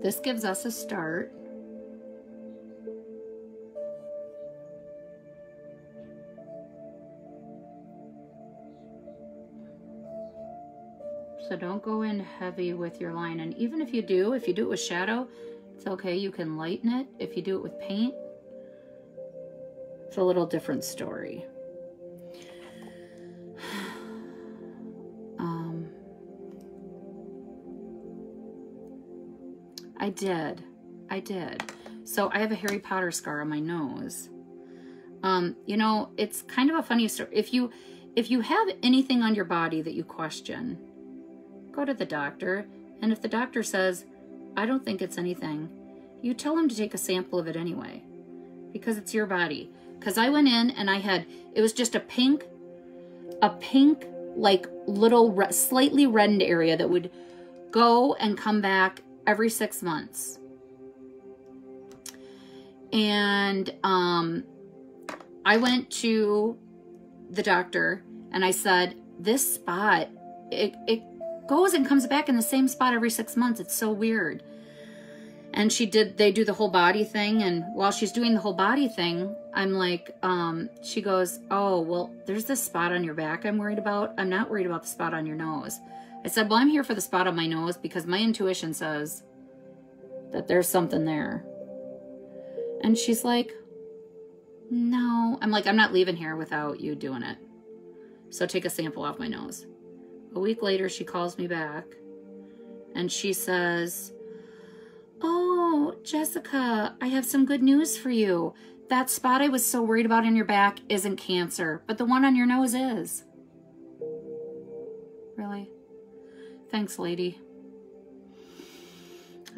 this gives us a start. So don't go in heavy with your line. And even if you do, if you do it with shadow, it's okay. You can lighten it. If you do it with paint, it's a little different story. [SIGHS] Um, I did. I did. So I have a Harry Potter scar on my nose. Um, you know, it's kind of a funny story. If you if you have anything on your body that you question, go to the doctor. And if the doctor says, I don't think it's anything, you tell him to take a sample of it anyway. Because it's your body. Because I went in and I had, it was just a pink, a pink, like little re slightly reddened area that would go and come back every six months. And um, I went to the doctor and I said, this spot, it, it goes and comes back in the same spot every six months. It's so weird. And she did, they do the whole body thing. And while she's doing the whole body thing, I'm like, um, she goes, oh, well, there's this spot on your back I'm worried about. I'm not worried about the spot on your nose. I said, well, I'm here for the spot on my nose because my intuition says that there's something there. And she's like, no. I'm like, I'm not leaving here without you doing it. So take a sample off my nose. A week later, she calls me back and she says, Oh, Jessica, I have some good news for you. That spot I was so worried about in your back isn't cancer, but the one on your nose is. Really? Thanks, lady.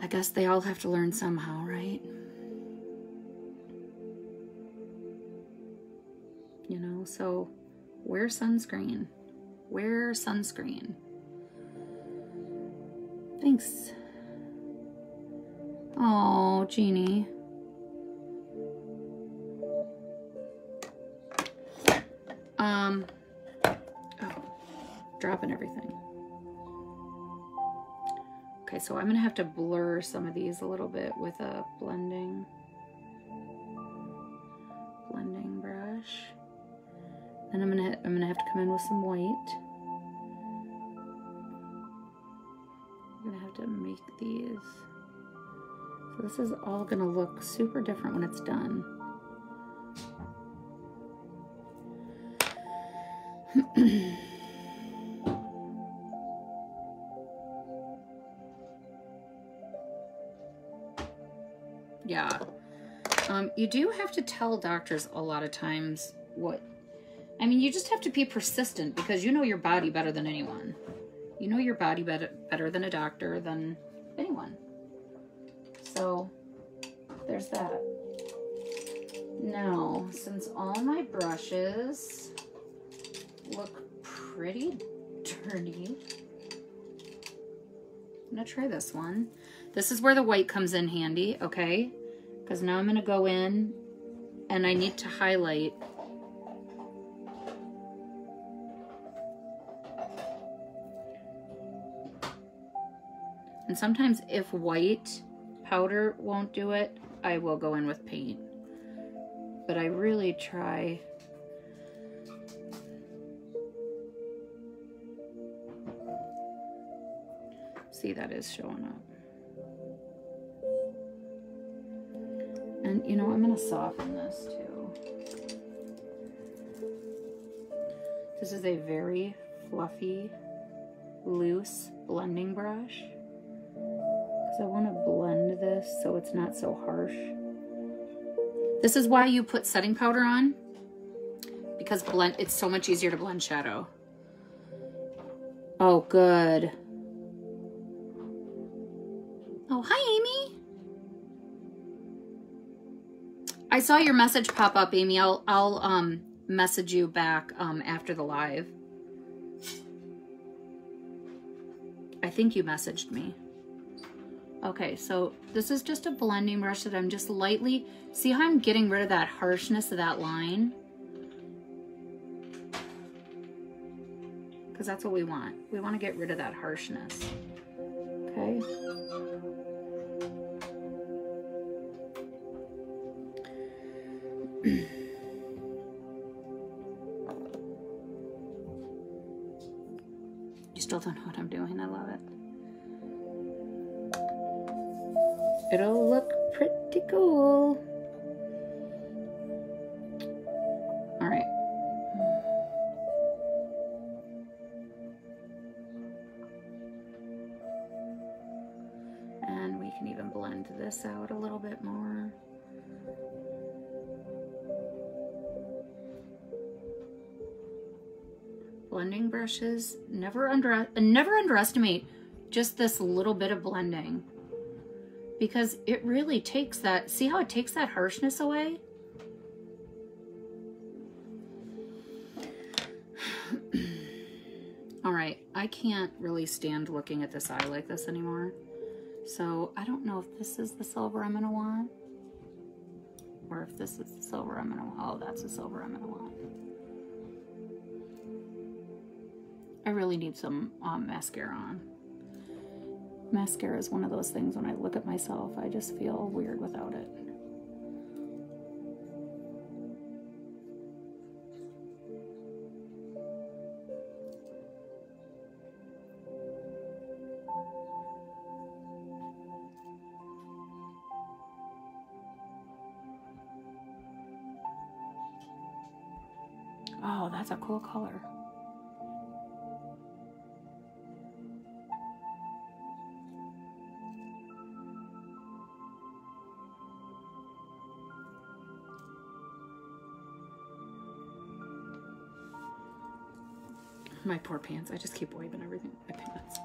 I guess they all have to learn somehow, right? You know, so wear sunscreen. Wear sunscreen. Thanks. Oh, Jeannie. Um, oh, dropping everything. Okay, so I'm gonna have to blur some of these a little bit with a blending Then I'm gonna I'm gonna have to come in with some white. I'm gonna have to make these. So this is all gonna look super different when it's done. [CLEARS THROAT] yeah. Um, you do have to tell doctors a lot of times what. I mean, you just have to be persistent because you know your body better than anyone. You know your body better, better than a doctor, than anyone. So, there's that. Now, since all my brushes look pretty dirty, I'm gonna try this one. This is where the white comes in handy, okay? Because now I'm gonna go in and I need to highlight And sometimes if white powder won't do it, I will go in with paint. But I really try See, that is showing up. And you know, I'm gonna soften this too. This is a very fluffy, loose blending brush. Because I want to blend this so it's not so harsh. This is why you put setting powder on. Because blend it's so much easier to blend shadow. Oh, good. Oh, hi, Amy. I saw your message pop up, Amy. I'll I'll um message you back um after the live. I think you messaged me. Okay, so this is just a blending brush that I'm just lightly, see how I'm getting rid of that harshness of that line? Because that's what we want. We want to get rid of that harshness. Okay. [CLEARS THROAT] you still don't know what I'm doing. I love it. Cool. All right. And we can even blend this out a little bit more. Blending brushes, never under never underestimate just this little bit of blending because it really takes that, see how it takes that harshness away? [CLEARS THROAT] All right, I can't really stand looking at this eye like this anymore. So I don't know if this is the silver I'm gonna want or if this is the silver I'm gonna want. Oh, that's the silver I'm gonna want. I really need some um, mascara on mascara is one of those things when I look at myself, I just feel weird without it. Oh, that's a cool color. My poor pants. I just keep wiping everything my pants.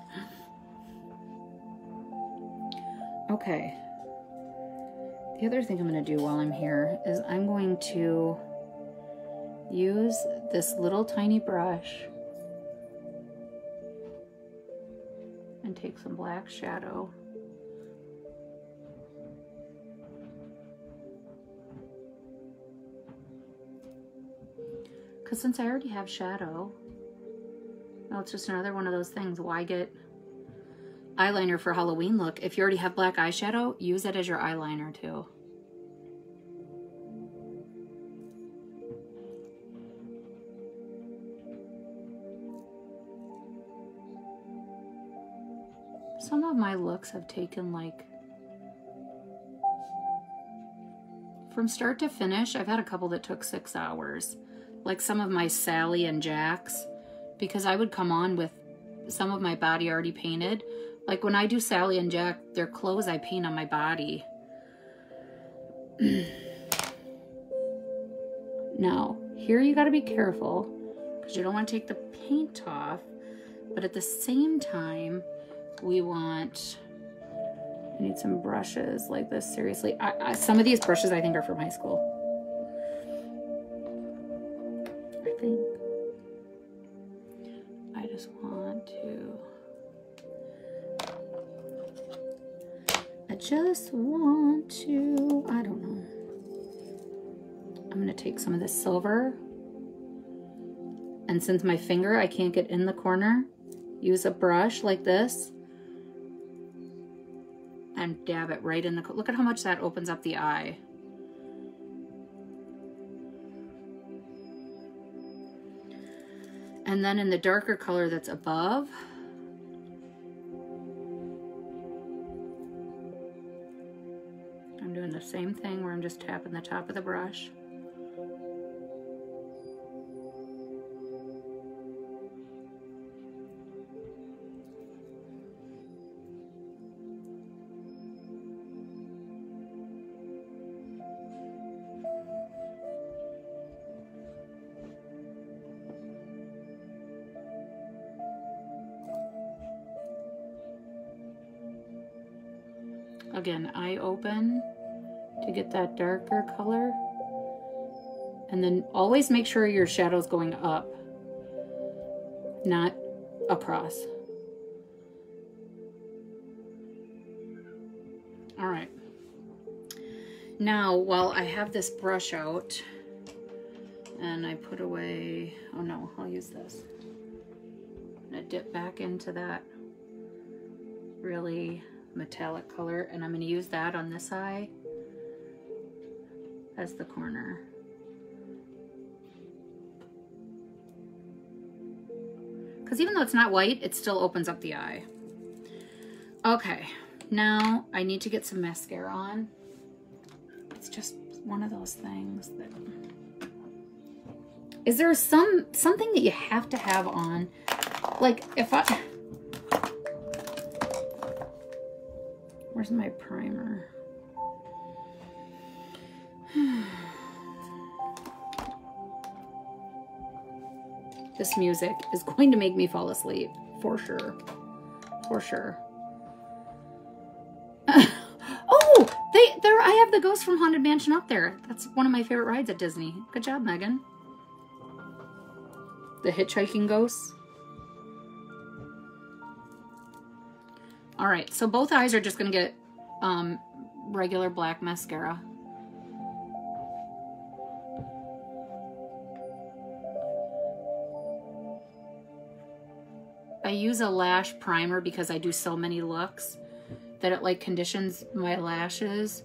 Okay. The other thing I'm going to do while I'm here is I'm going to use this little tiny brush and take some black shadow because since I already have shadow well, it's just another one of those things. Why get eyeliner for Halloween look? If you already have black eyeshadow, use it as your eyeliner too. Some of my looks have taken like from start to finish, I've had a couple that took six hours. like some of my Sally and Jack's, because I would come on with some of my body already painted. Like when I do Sally and Jack, their clothes I paint on my body. [CLEARS THROAT] now, here you got to be careful because you don't want to take the paint off. But at the same time, we want, I need some brushes like this, seriously. I, I, some of these brushes I think are from high school. Since my finger, I can't get in the corner, use a brush like this and dab it right in the, look at how much that opens up the eye. And then in the darker color that's above, I'm doing the same thing where I'm just tapping the top of the brush. Again, eye open to get that darker color. And then always make sure your shadow's going up, not across. All right. Now, while I have this brush out, and I put away, oh no, I'll use this. I'm gonna dip back into that really metallic color and I'm going to use that on this eye as the corner. Because even though it's not white, it still opens up the eye. Okay, now I need to get some mascara on. It's just one of those things that... Is there some something that you have to have on? Like, if I... Where's my primer? [SIGHS] this music is going to make me fall asleep, for sure. For sure. [LAUGHS] oh, they there I have the ghost from Haunted Mansion up there. That's one of my favorite rides at Disney. Good job, Megan. The hitchhiking ghosts. All right, so both eyes are just gonna get um, regular black mascara. I use a lash primer because I do so many looks that it like conditions my lashes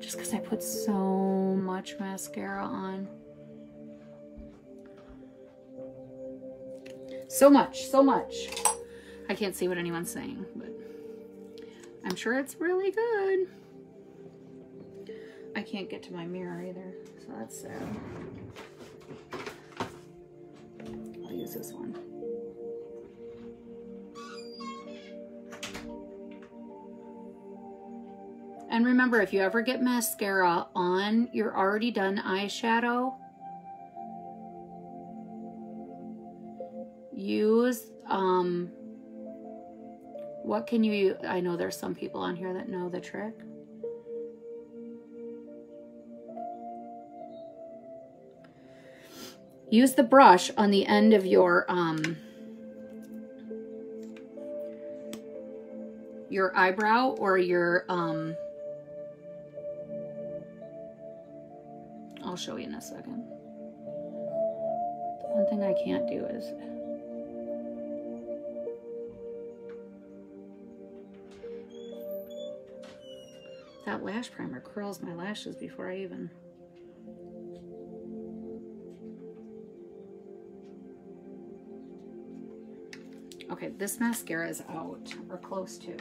just because I put so much mascara on. So much, so much. I can't see what anyone's saying, but I'm sure it's really good. I can't get to my mirror either, so that's sad. I'll use this one. And remember, if you ever get mascara on your already done eyeshadow, use um, what can you, I know there's some people on here that know the trick. Use the brush on the end of your, um, your eyebrow or your, um, I'll show you in a second. One thing I can't do is That lash primer curls my lashes before I even... Okay, this mascara is out, or close to.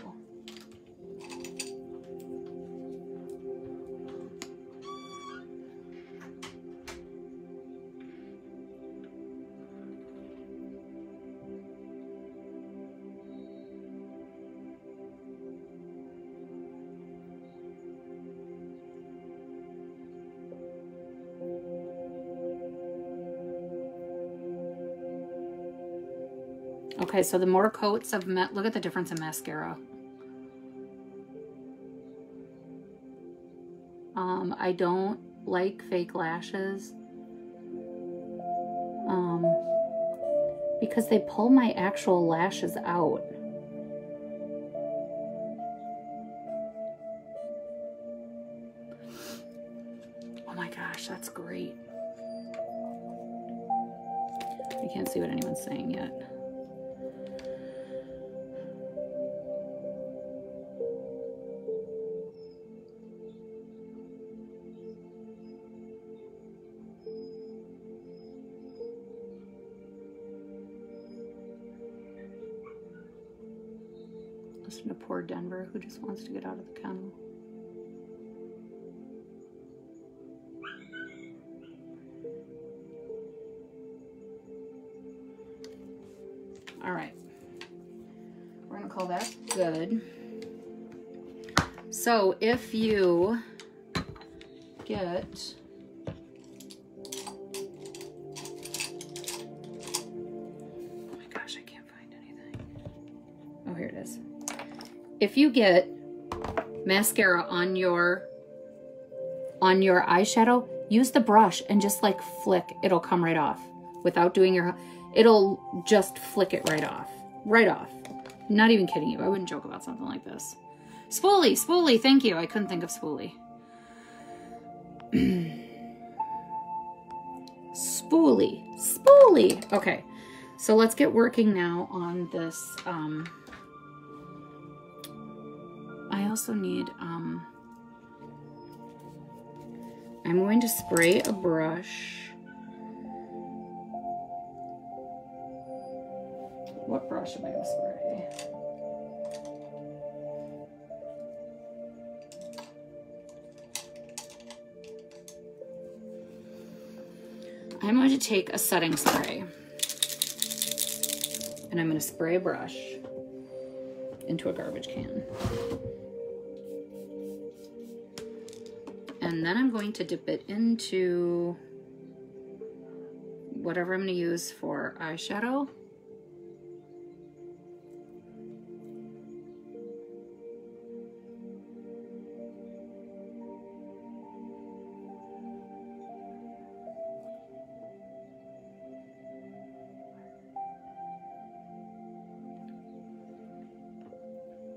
Okay, so the more coats of, met look at the difference in mascara. Um, I don't like fake lashes. Um, because they pull my actual lashes out. Just wants to get out of the kennel. All right. We're to call that good. So if you get Oh my gosh, I can't find anything. Oh, here it is. If you get mascara on your on your eyeshadow, use the brush and just like flick, it'll come right off without doing your it'll just flick it right off. Right off. Not even kidding you. I wouldn't joke about something like this. Spoolie, Spoolie, thank you. I couldn't think of Spoolie. [CLEARS THROAT] spoolie, Spoolie. Okay, so let's get working now on this. Um, also need, um, I'm going to spray a brush. What brush am I going to spray? I'm going to take a setting spray and I'm going to spray a brush into a garbage can. And then I'm going to dip it into whatever I'm going to use for eyeshadow.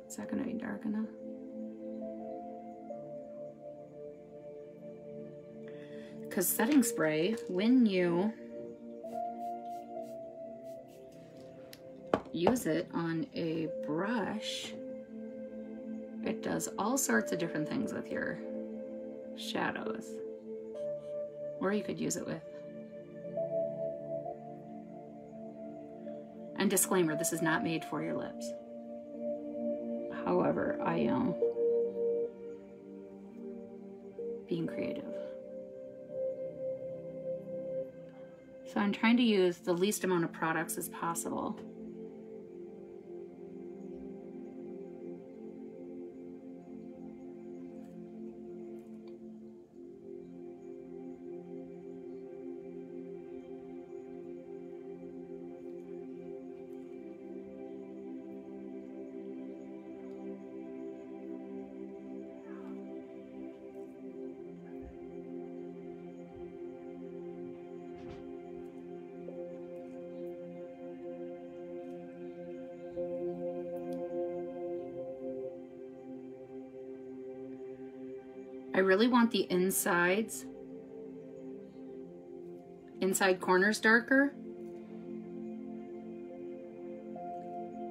Is that going to be dark enough? Because setting spray, when you use it on a brush, it does all sorts of different things with your shadows. Or you could use it with. And disclaimer, this is not made for your lips. However, I am being creative. So I'm trying to use the least amount of products as possible. Really want the insides, inside corners darker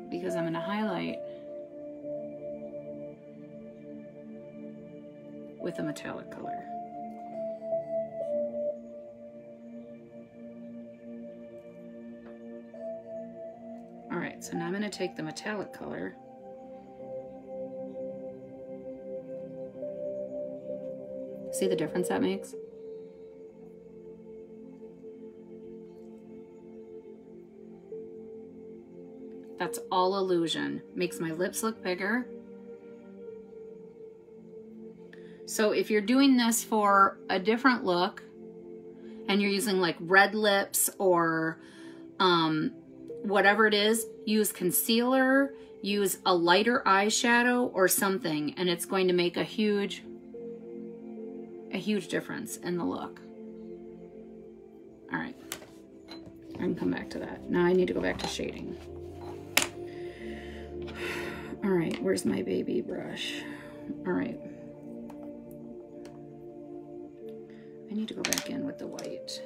because I'm going to highlight with a metallic color. All right, so now I'm going to take the metallic color See the difference that makes? That's all illusion. Makes my lips look bigger. So if you're doing this for a different look and you're using like red lips or um, whatever it is, use concealer, use a lighter eyeshadow or something, and it's going to make a huge, a huge difference in the look. All right, I can come back to that. Now I need to go back to shading. [SIGHS] All right, where's my baby brush? All right. I need to go back in with the white.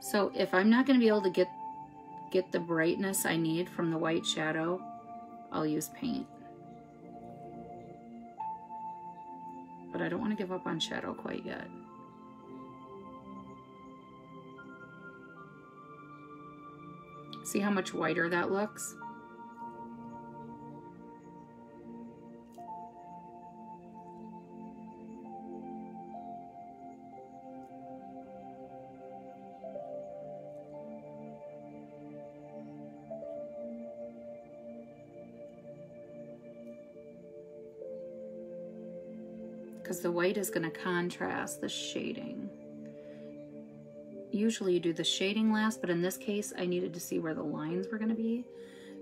So if I'm not going to be able to get get the brightness I need from the white shadow, I'll use paint. But I don't want to give up on shadow quite yet. See how much whiter that looks? Because the white is going to contrast the shading. Usually you do the shading last, but in this case I needed to see where the lines were going to be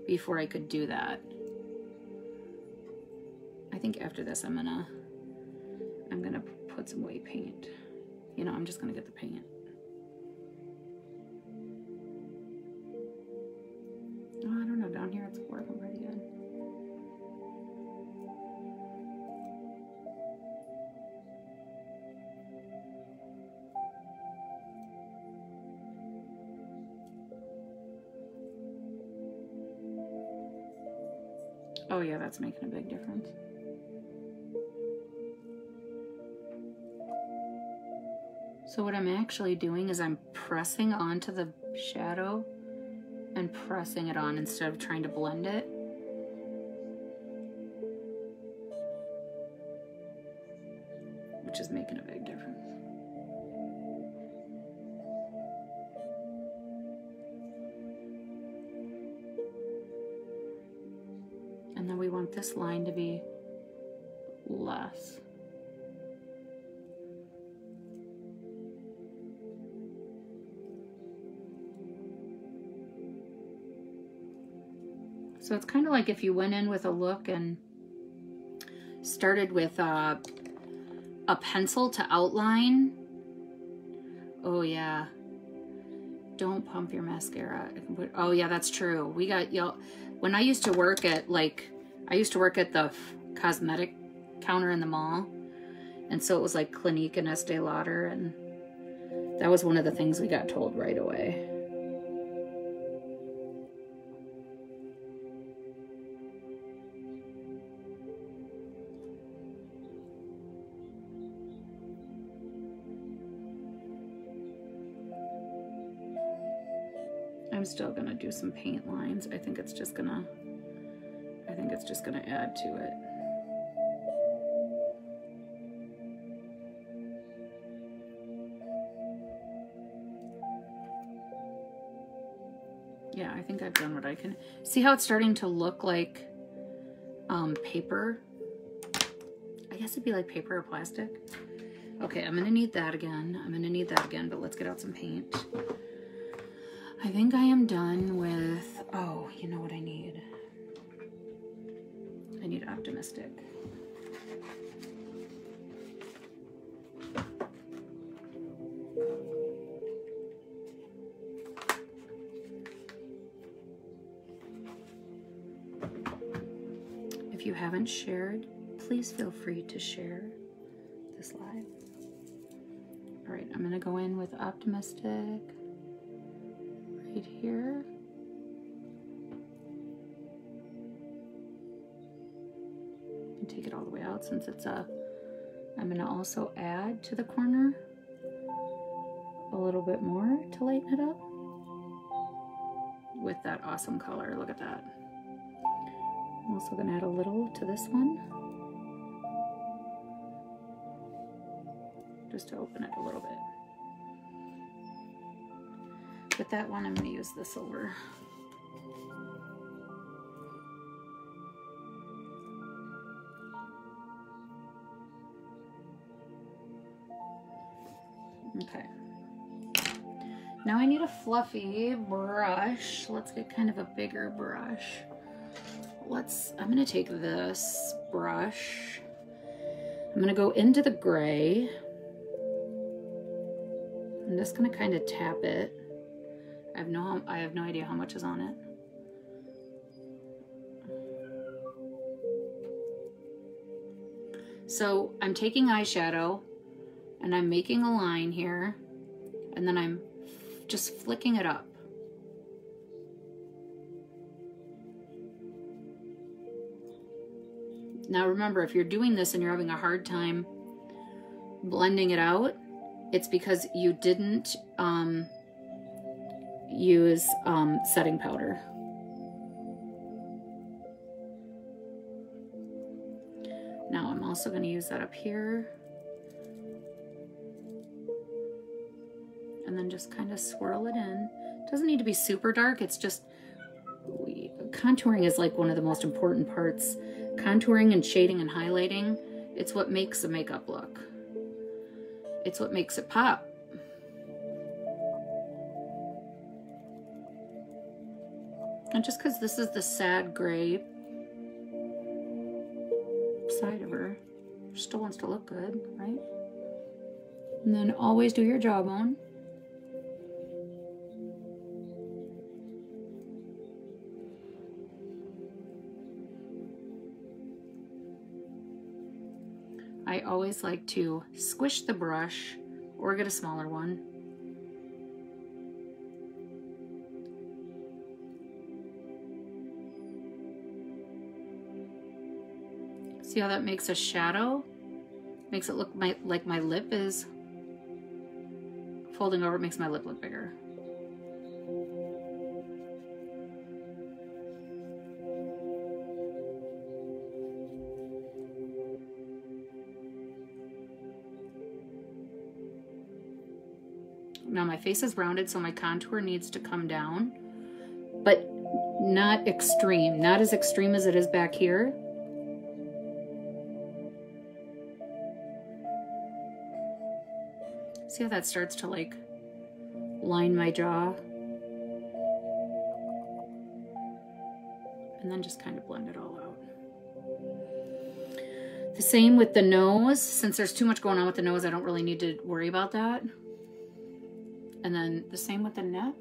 before I could do that. I think after this I'm gonna I'm gonna put some white paint. You know, I'm just gonna get the paint. That's making a big difference. So what I'm actually doing is I'm pressing onto the shadow and pressing it on instead of trying to blend it. Line to be less. So it's kind of like if you went in with a look and started with a, a pencil to outline. Oh yeah. Don't pump your mascara. Oh yeah, that's true. We got, y'all. when I used to work at like, I used to work at the cosmetic counter in the mall. And so it was like Clinique and Estee Lauder. And that was one of the things we got told right away. I'm still gonna do some paint lines. I think it's just gonna, it's just gonna add to it. Yeah, I think I've done what I can. See how it's starting to look like um, paper? I guess it'd be like paper or plastic. Okay, I'm gonna need that again. I'm gonna need that again, but let's get out some paint. I think I am done with, oh, you know what I need? Optimistic. If you haven't shared, please feel free to share this live. All right, I'm gonna go in with optimistic right here. Out since it's a, I'm gonna also add to the corner a little bit more to lighten it up with that awesome color. Look at that. I'm also gonna add a little to this one. Just to open it a little bit. With that one, I'm to use the silver. Now I need a fluffy brush. Let's get kind of a bigger brush. Let's, I'm gonna take this brush. I'm gonna go into the gray. I'm just gonna kind of tap it. I have no, I have no idea how much is on it. So I'm taking eyeshadow and I'm making a line here and then I'm just flicking it up. Now remember, if you're doing this and you're having a hard time blending it out, it's because you didn't um, use um, setting powder. Now I'm also going to use that up here. And then just kind of swirl it in. It doesn't need to be super dark. It's just, we, contouring is like one of the most important parts. Contouring and shading and highlighting, it's what makes a makeup look. It's what makes it pop. And just because this is the sad gray side of her, still wants to look good, right? And then always do your jawbone. Always like to squish the brush or get a smaller one. See how that makes a shadow? Makes it look my, like my lip is folding over, it makes my lip look bigger. My face is rounded, so my contour needs to come down, but not extreme, not as extreme as it is back here. See how that starts to like line my jaw? And then just kind of blend it all out. The same with the nose. Since there's too much going on with the nose, I don't really need to worry about that. And then the same with the neck.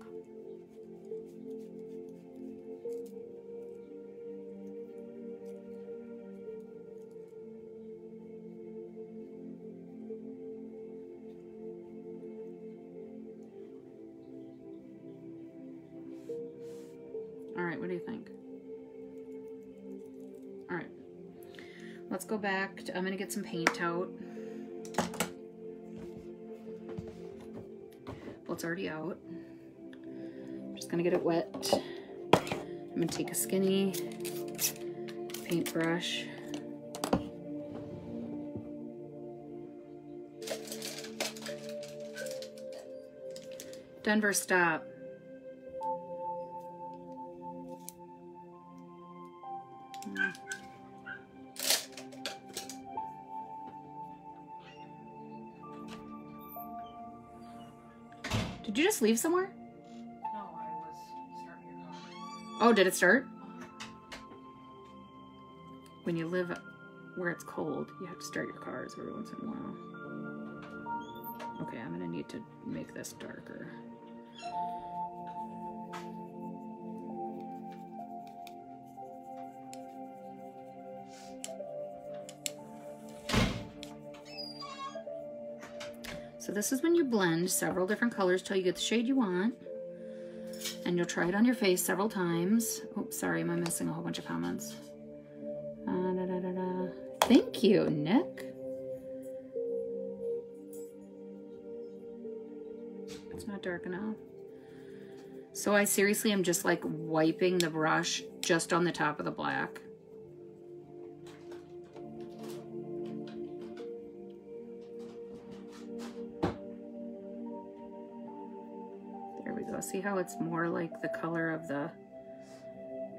All right, what do you think? All right, let's go back. To, I'm gonna get some paint out. It's already out. I'm just gonna get it wet. I'm gonna take a skinny paintbrush. Denver, stop. Leave somewhere? No, I was starting your car. Oh, did it start? When you live where it's cold, you have to start your cars every once in a while. Okay, I'm gonna need to make this darker. This is when you blend several different colors till you get the shade you want. And you'll try it on your face several times. Oops, sorry, am I missing a whole bunch of comments? Uh, da, da, da. Thank you, Nick. It's not dark enough. So I seriously am just like wiping the brush just on the top of the black. See how it's more like the color of the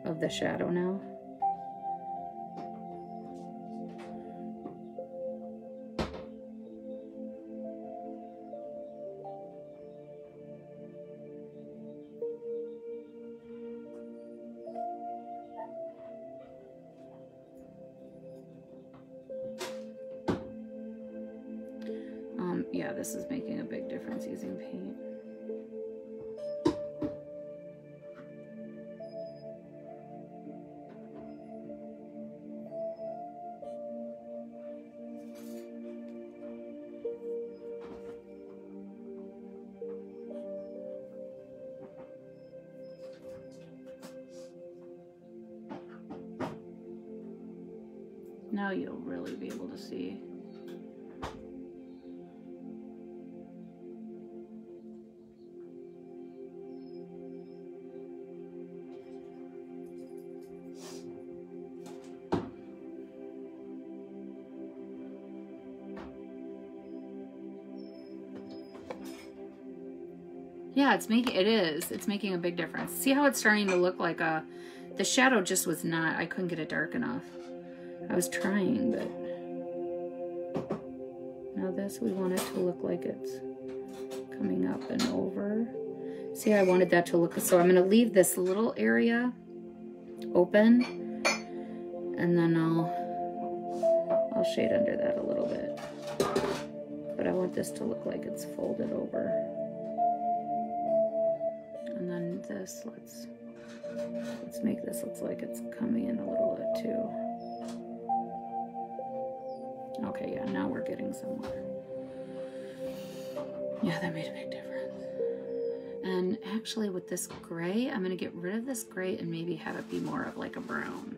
of the shadow now? It's making it is. It's making a big difference. See how it's starting to look like a the shadow just was not I couldn't get it dark enough. I was trying, but now this we want it to look like it's coming up and over. See, I wanted that to look, so I'm gonna leave this little area open and then I'll, I'll shade under that a little bit. But I want this to look like it's folded over. This, let's, let's make this look like it's coming in a little bit too. Okay, yeah, now we're getting somewhere. Yeah, that made a big difference. And actually with this gray, I'm gonna get rid of this gray and maybe have it be more of like a brown.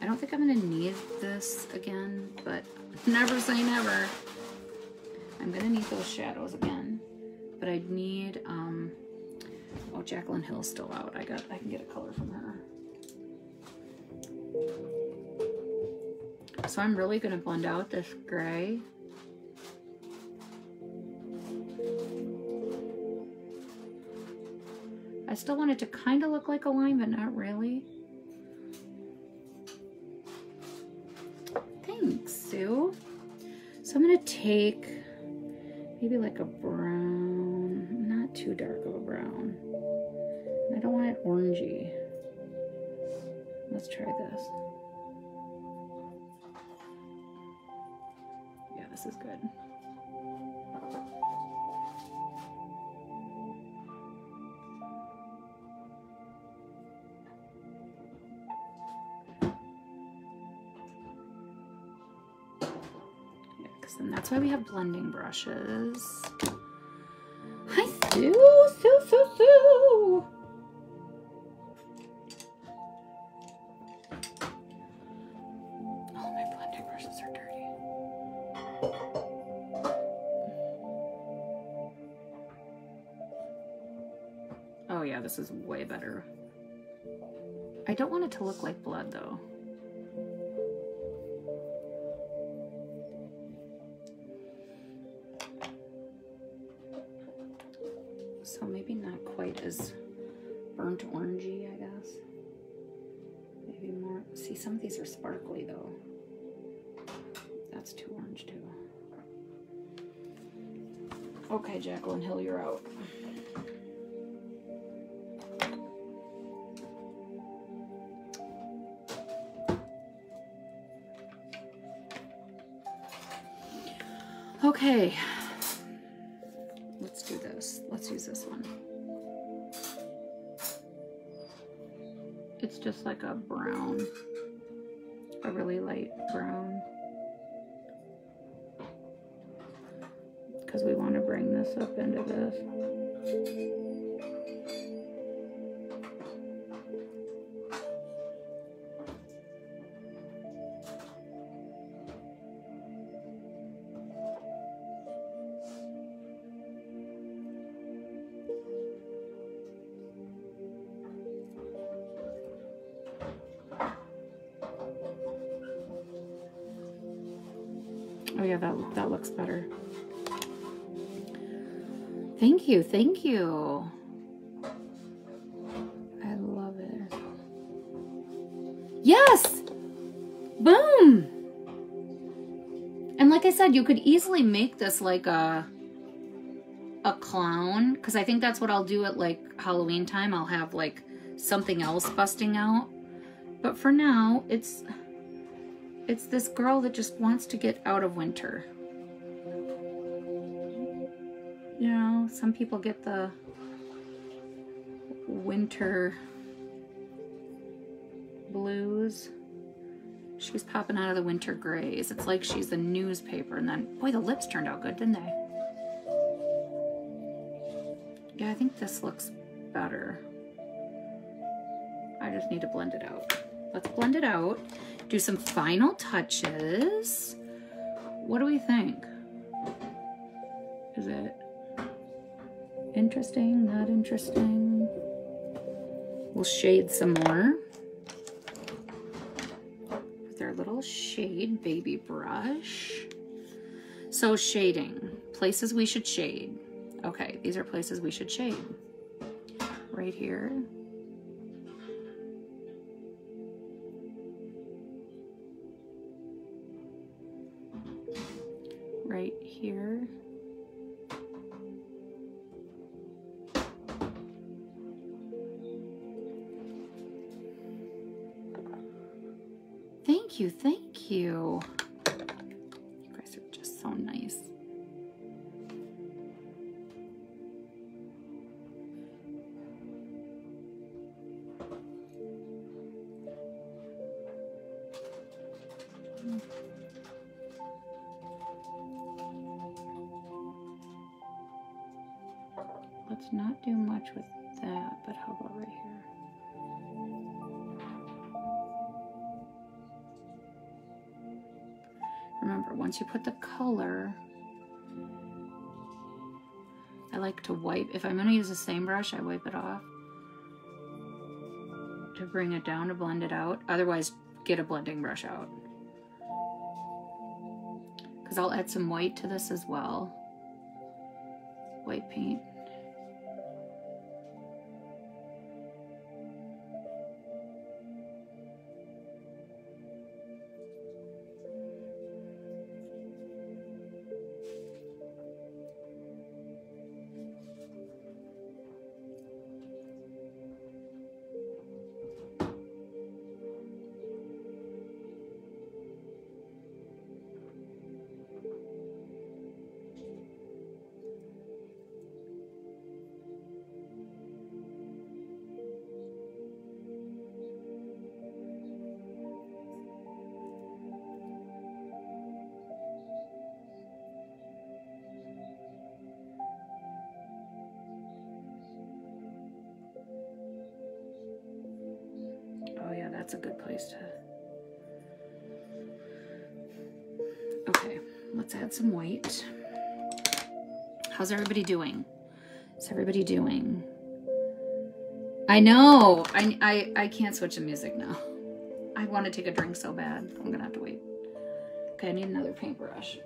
I don't think I'm gonna need this again, but [LAUGHS] never say never. I'm gonna need those shadows again, but I need, um, oh, Jaclyn Hill's still out. I got, I can get a color from her. So I'm really gonna blend out this gray. I still want it to kind of look like a line, but not really. Thanks, Sue. So I'm gonna take maybe like a brown, too dark of a brown. I don't want it orangey. Let's try this. Yeah, this is good. Yeah, then that's why we have blending brushes. Sue, Sue, Sue, Sue. All my blending brushes are dirty. Oh yeah, this is way better. I don't want it to look like blood though. Jaclyn Hill, you're out. Okay. Let's do this. Let's use this one. It's just like a brown, a really light brown. Bring this up into this. Could easily make this like a a clown because I think that's what I'll do at like Halloween time. I'll have like something else busting out. But for now, it's it's this girl that just wants to get out of winter. You know, some people get the winter blues. She's popping out of the winter grays. It's like she's a newspaper. And then, boy, the lips turned out good, didn't they? Yeah, I think this looks better. I just need to blend it out. Let's blend it out. Do some final touches. What do we think? Is it interesting, not interesting? We'll shade some more little shade baby brush. So shading, places we should shade. Okay, these are places we should shade. Right here. Right here. Thank you, thank you. You guys are just so nice. Let's not do much with that, but how about right here? Once you put the color, I like to wipe. If I'm going to use the same brush, I wipe it off to bring it down to blend it out. Otherwise, get a blending brush out. Because I'll add some white to this as well. White paint. How's everybody doing? How's everybody doing? I know. I, I, I can't switch the music now. I want to take a drink so bad. I'm gonna have to wait. Okay, I need another paintbrush.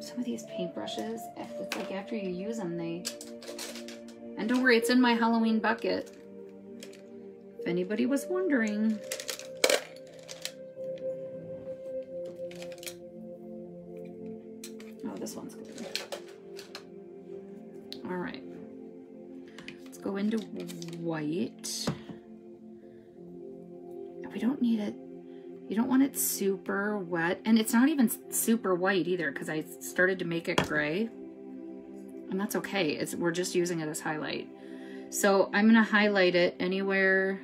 Some of these paintbrushes, it's like after you use them, they and don't worry, it's in my Halloween bucket. If anybody was wondering. Wet. And it's not even super white either because I started to make it gray and that's okay. It's we're just using it as highlight. So I'm gonna highlight it anywhere.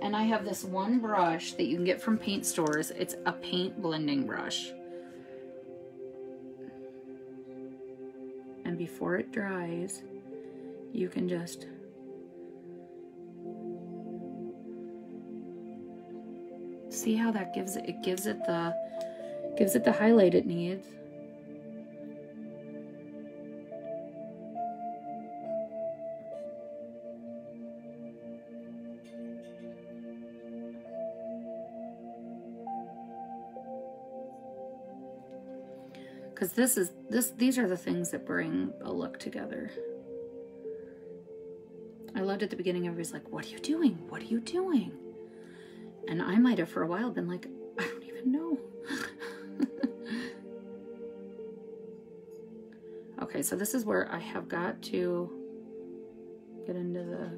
And I have this one brush that you can get from paint stores. It's a paint blending brush. And before it dries, you can just see how that gives it it gives it the gives it the highlight it needs. Because this is this these are the things that bring a look together. I loved at the beginning everybody's like what are you doing? What are you doing and I might have for a while been like, I don't even know. [LAUGHS] okay, so this is where I have got to get into the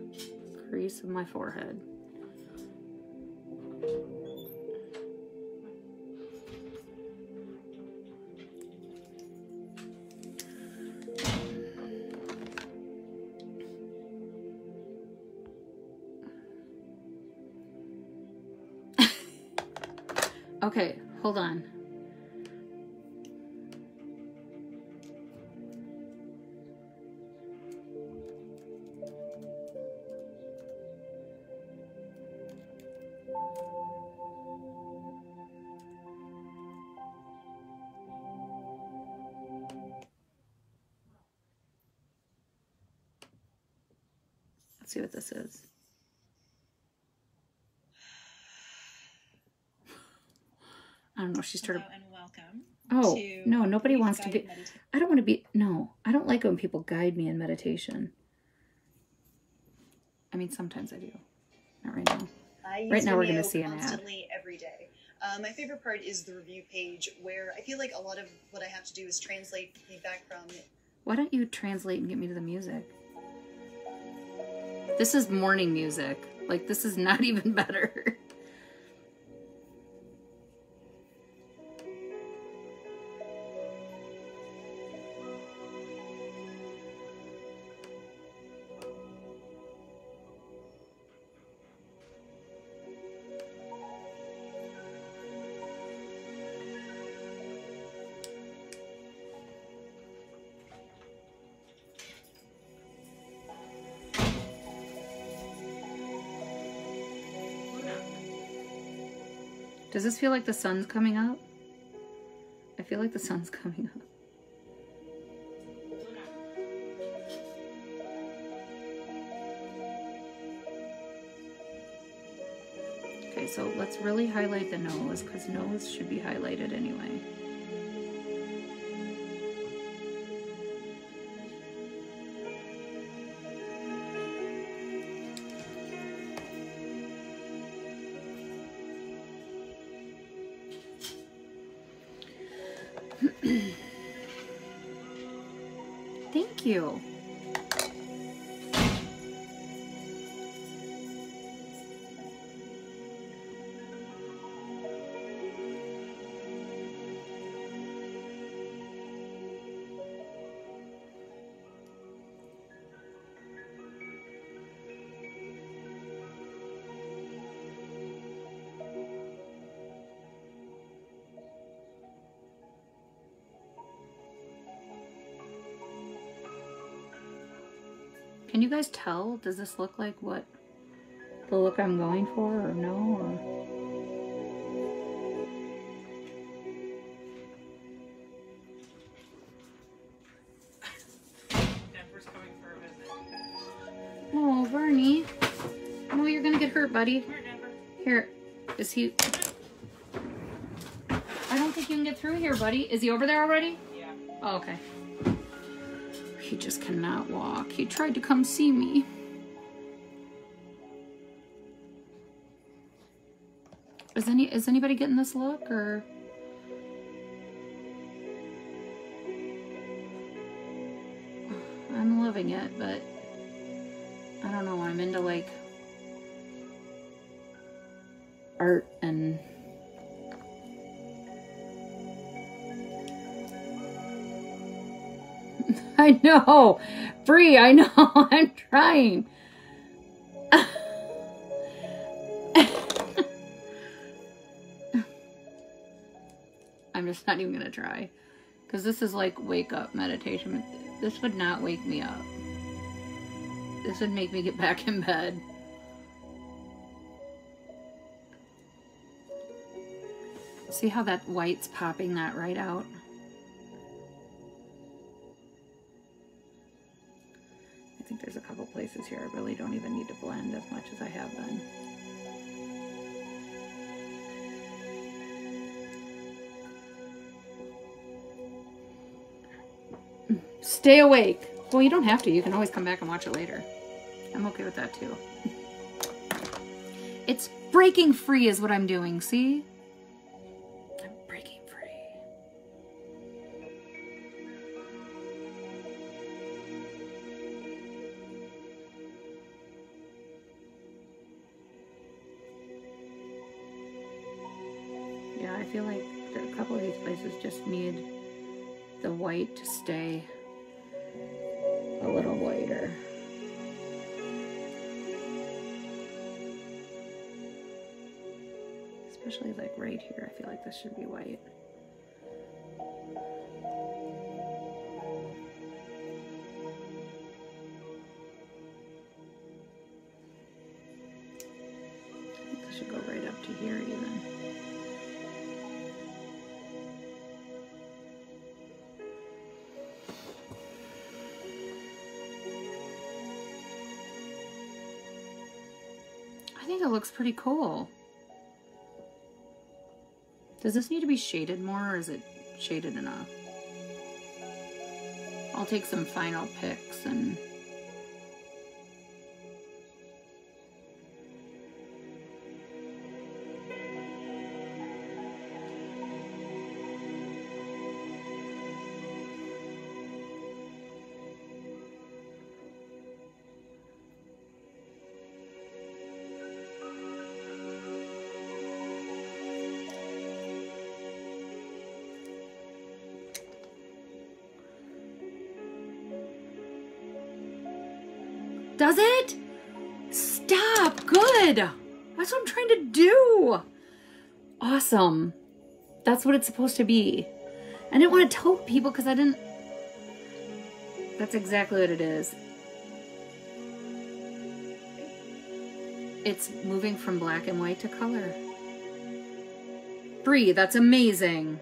crease of my forehead. Okay, hold on. I don't know. She started. Hello and welcome. Oh to no, nobody wants to be. I don't want to be. No, I don't like when people guide me in meditation. I mean, sometimes I do. Not right now. Right now we're gonna see an ad. constantly every day. Uh, my favorite part is the review page, where I feel like a lot of what I have to do is translate feedback from. Why don't you translate and get me to the music? This is morning music. Like this is not [LAUGHS] even better. Does this feel like the sun's coming up? I feel like the sun's [LAUGHS] coming up. Okay, so let's really highlight the nose because nose should be highlighted anyway. Guys tell? Does this look like what the look I'm going for or no? Or... Denver's coming for a visit. Oh, Bernie. No, you're gonna get hurt, buddy. Come here, Denver. Here, is he? I don't think you can get through here, buddy. Is he over there already? Yeah. Oh, okay. He just cannot walk. He tried to come see me. Is any is anybody getting this look or? [SIGHS] I'm loving it, but I don't know. I'm into like art and [LAUGHS] I know. Free, I know. [LAUGHS] I'm trying. [LAUGHS] I'm just not even going to try. Because this is like wake up meditation. This would not wake me up. This would make me get back in bed. See how that white's popping that right out? Think there's a couple places here I really don't even need to blend as much as I have been. Stay awake. Well, you don't have to. You can always come back and watch it later. I'm okay with that too. It's breaking free is what I'm doing, see? To stay a little. This Especially like right here. I feel like this should be white. Looks pretty cool. Does this need to be shaded more or is it shaded enough? I'll take some final picks and Awesome. That's what it's supposed to be. I didn't want to tell people because I didn't. That's exactly what it is. It's moving from black and white to color. Bree, that's amazing.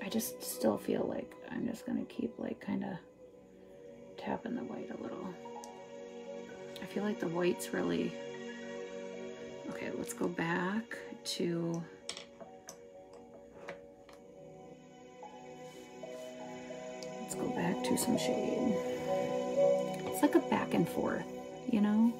I just still feel like I'm just gonna keep like kind of tapping the white a little. I feel like the white's really, okay, let's go back to, let's go back to some shade. It's like a back and forth, you know?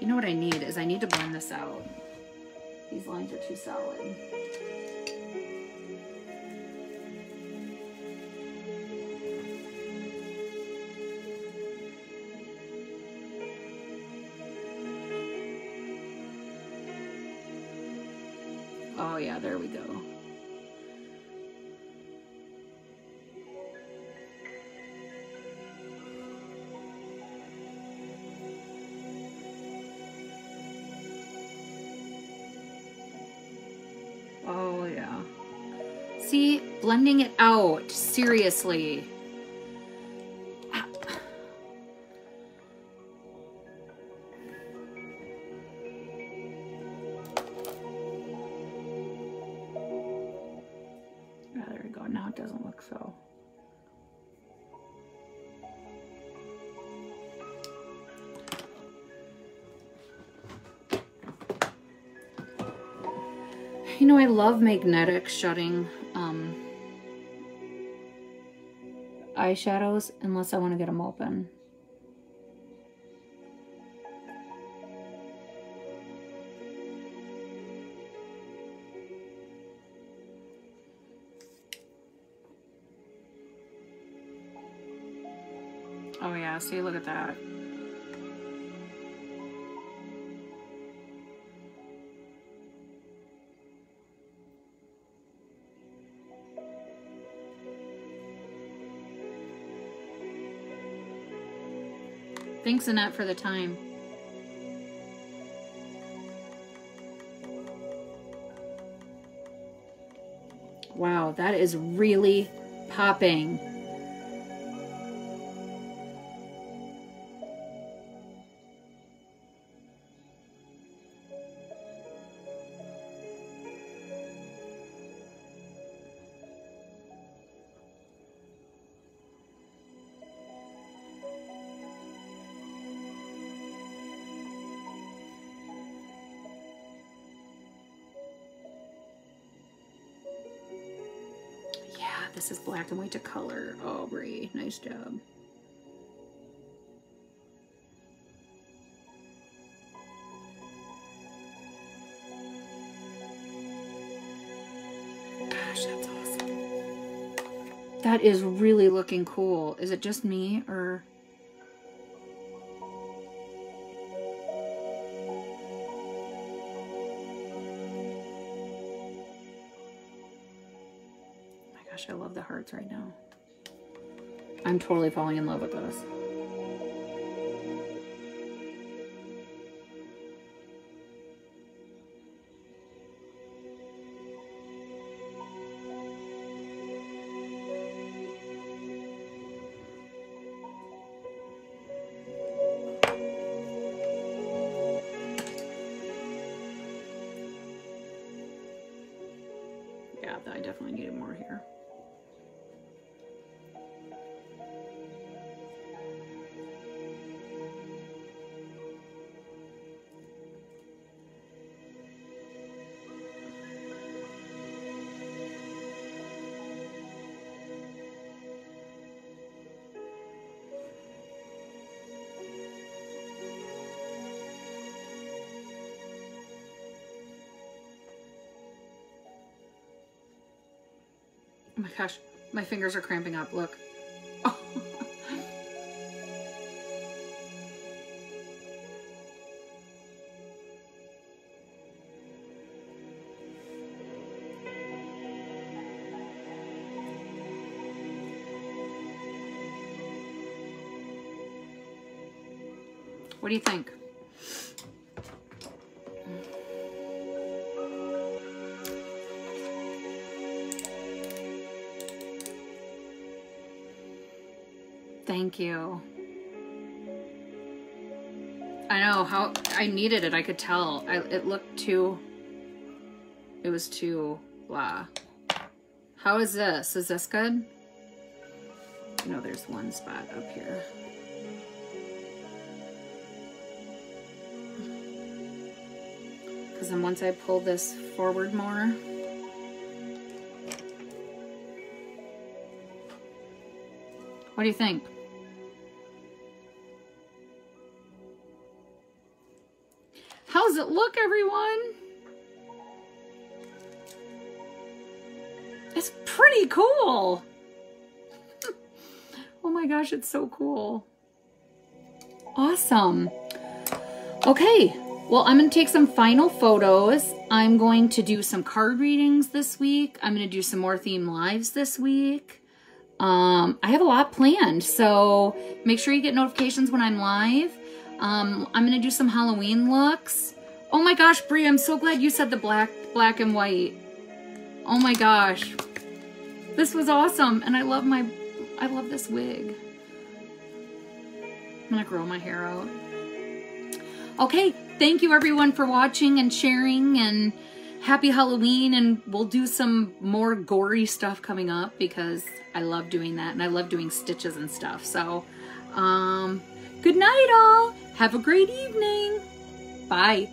You know what I need is I need to blend this out. These lines are too solid. Blending it out, seriously. There we go. Now it doesn't look so. You know, I love magnetic shutting eyeshadows unless I want to get them open. Oh yeah, see, look at that. Thanks, Annette, for the time. Wow, that is really popping. Black and white to color. Aubrey, nice job. Gosh, that's awesome. That is really looking cool. Is it just me or... right now. I'm totally falling in love with this. Gosh, my fingers are cramping up. Look. [LAUGHS] What do you think? Thank you. I know how I needed it. I could tell. I, it looked too. It was too blah. How is this? Is this good? No, there's one spot up here. Because then once I pull this forward more, what do you think? Look, everyone? It's pretty cool. [LAUGHS] oh my gosh, it's so cool. Awesome. Okay, well, I'm going to take some final photos. I'm going to do some card readings this week. I'm going to do some more theme lives this week. Um, I have a lot planned, so make sure you get notifications when I'm live. Um, I'm going to do some Halloween looks. Oh my gosh, Brie, I'm so glad you said the black, black and white. Oh my gosh. This was awesome, and I love my, I love this wig. I'm to grow my hair out. Okay, thank you everyone for watching and sharing and happy Halloween and we'll do some more gory stuff coming up because I love doing that and I love doing stitches and stuff. So, um, good night all. Have a great evening. Bye.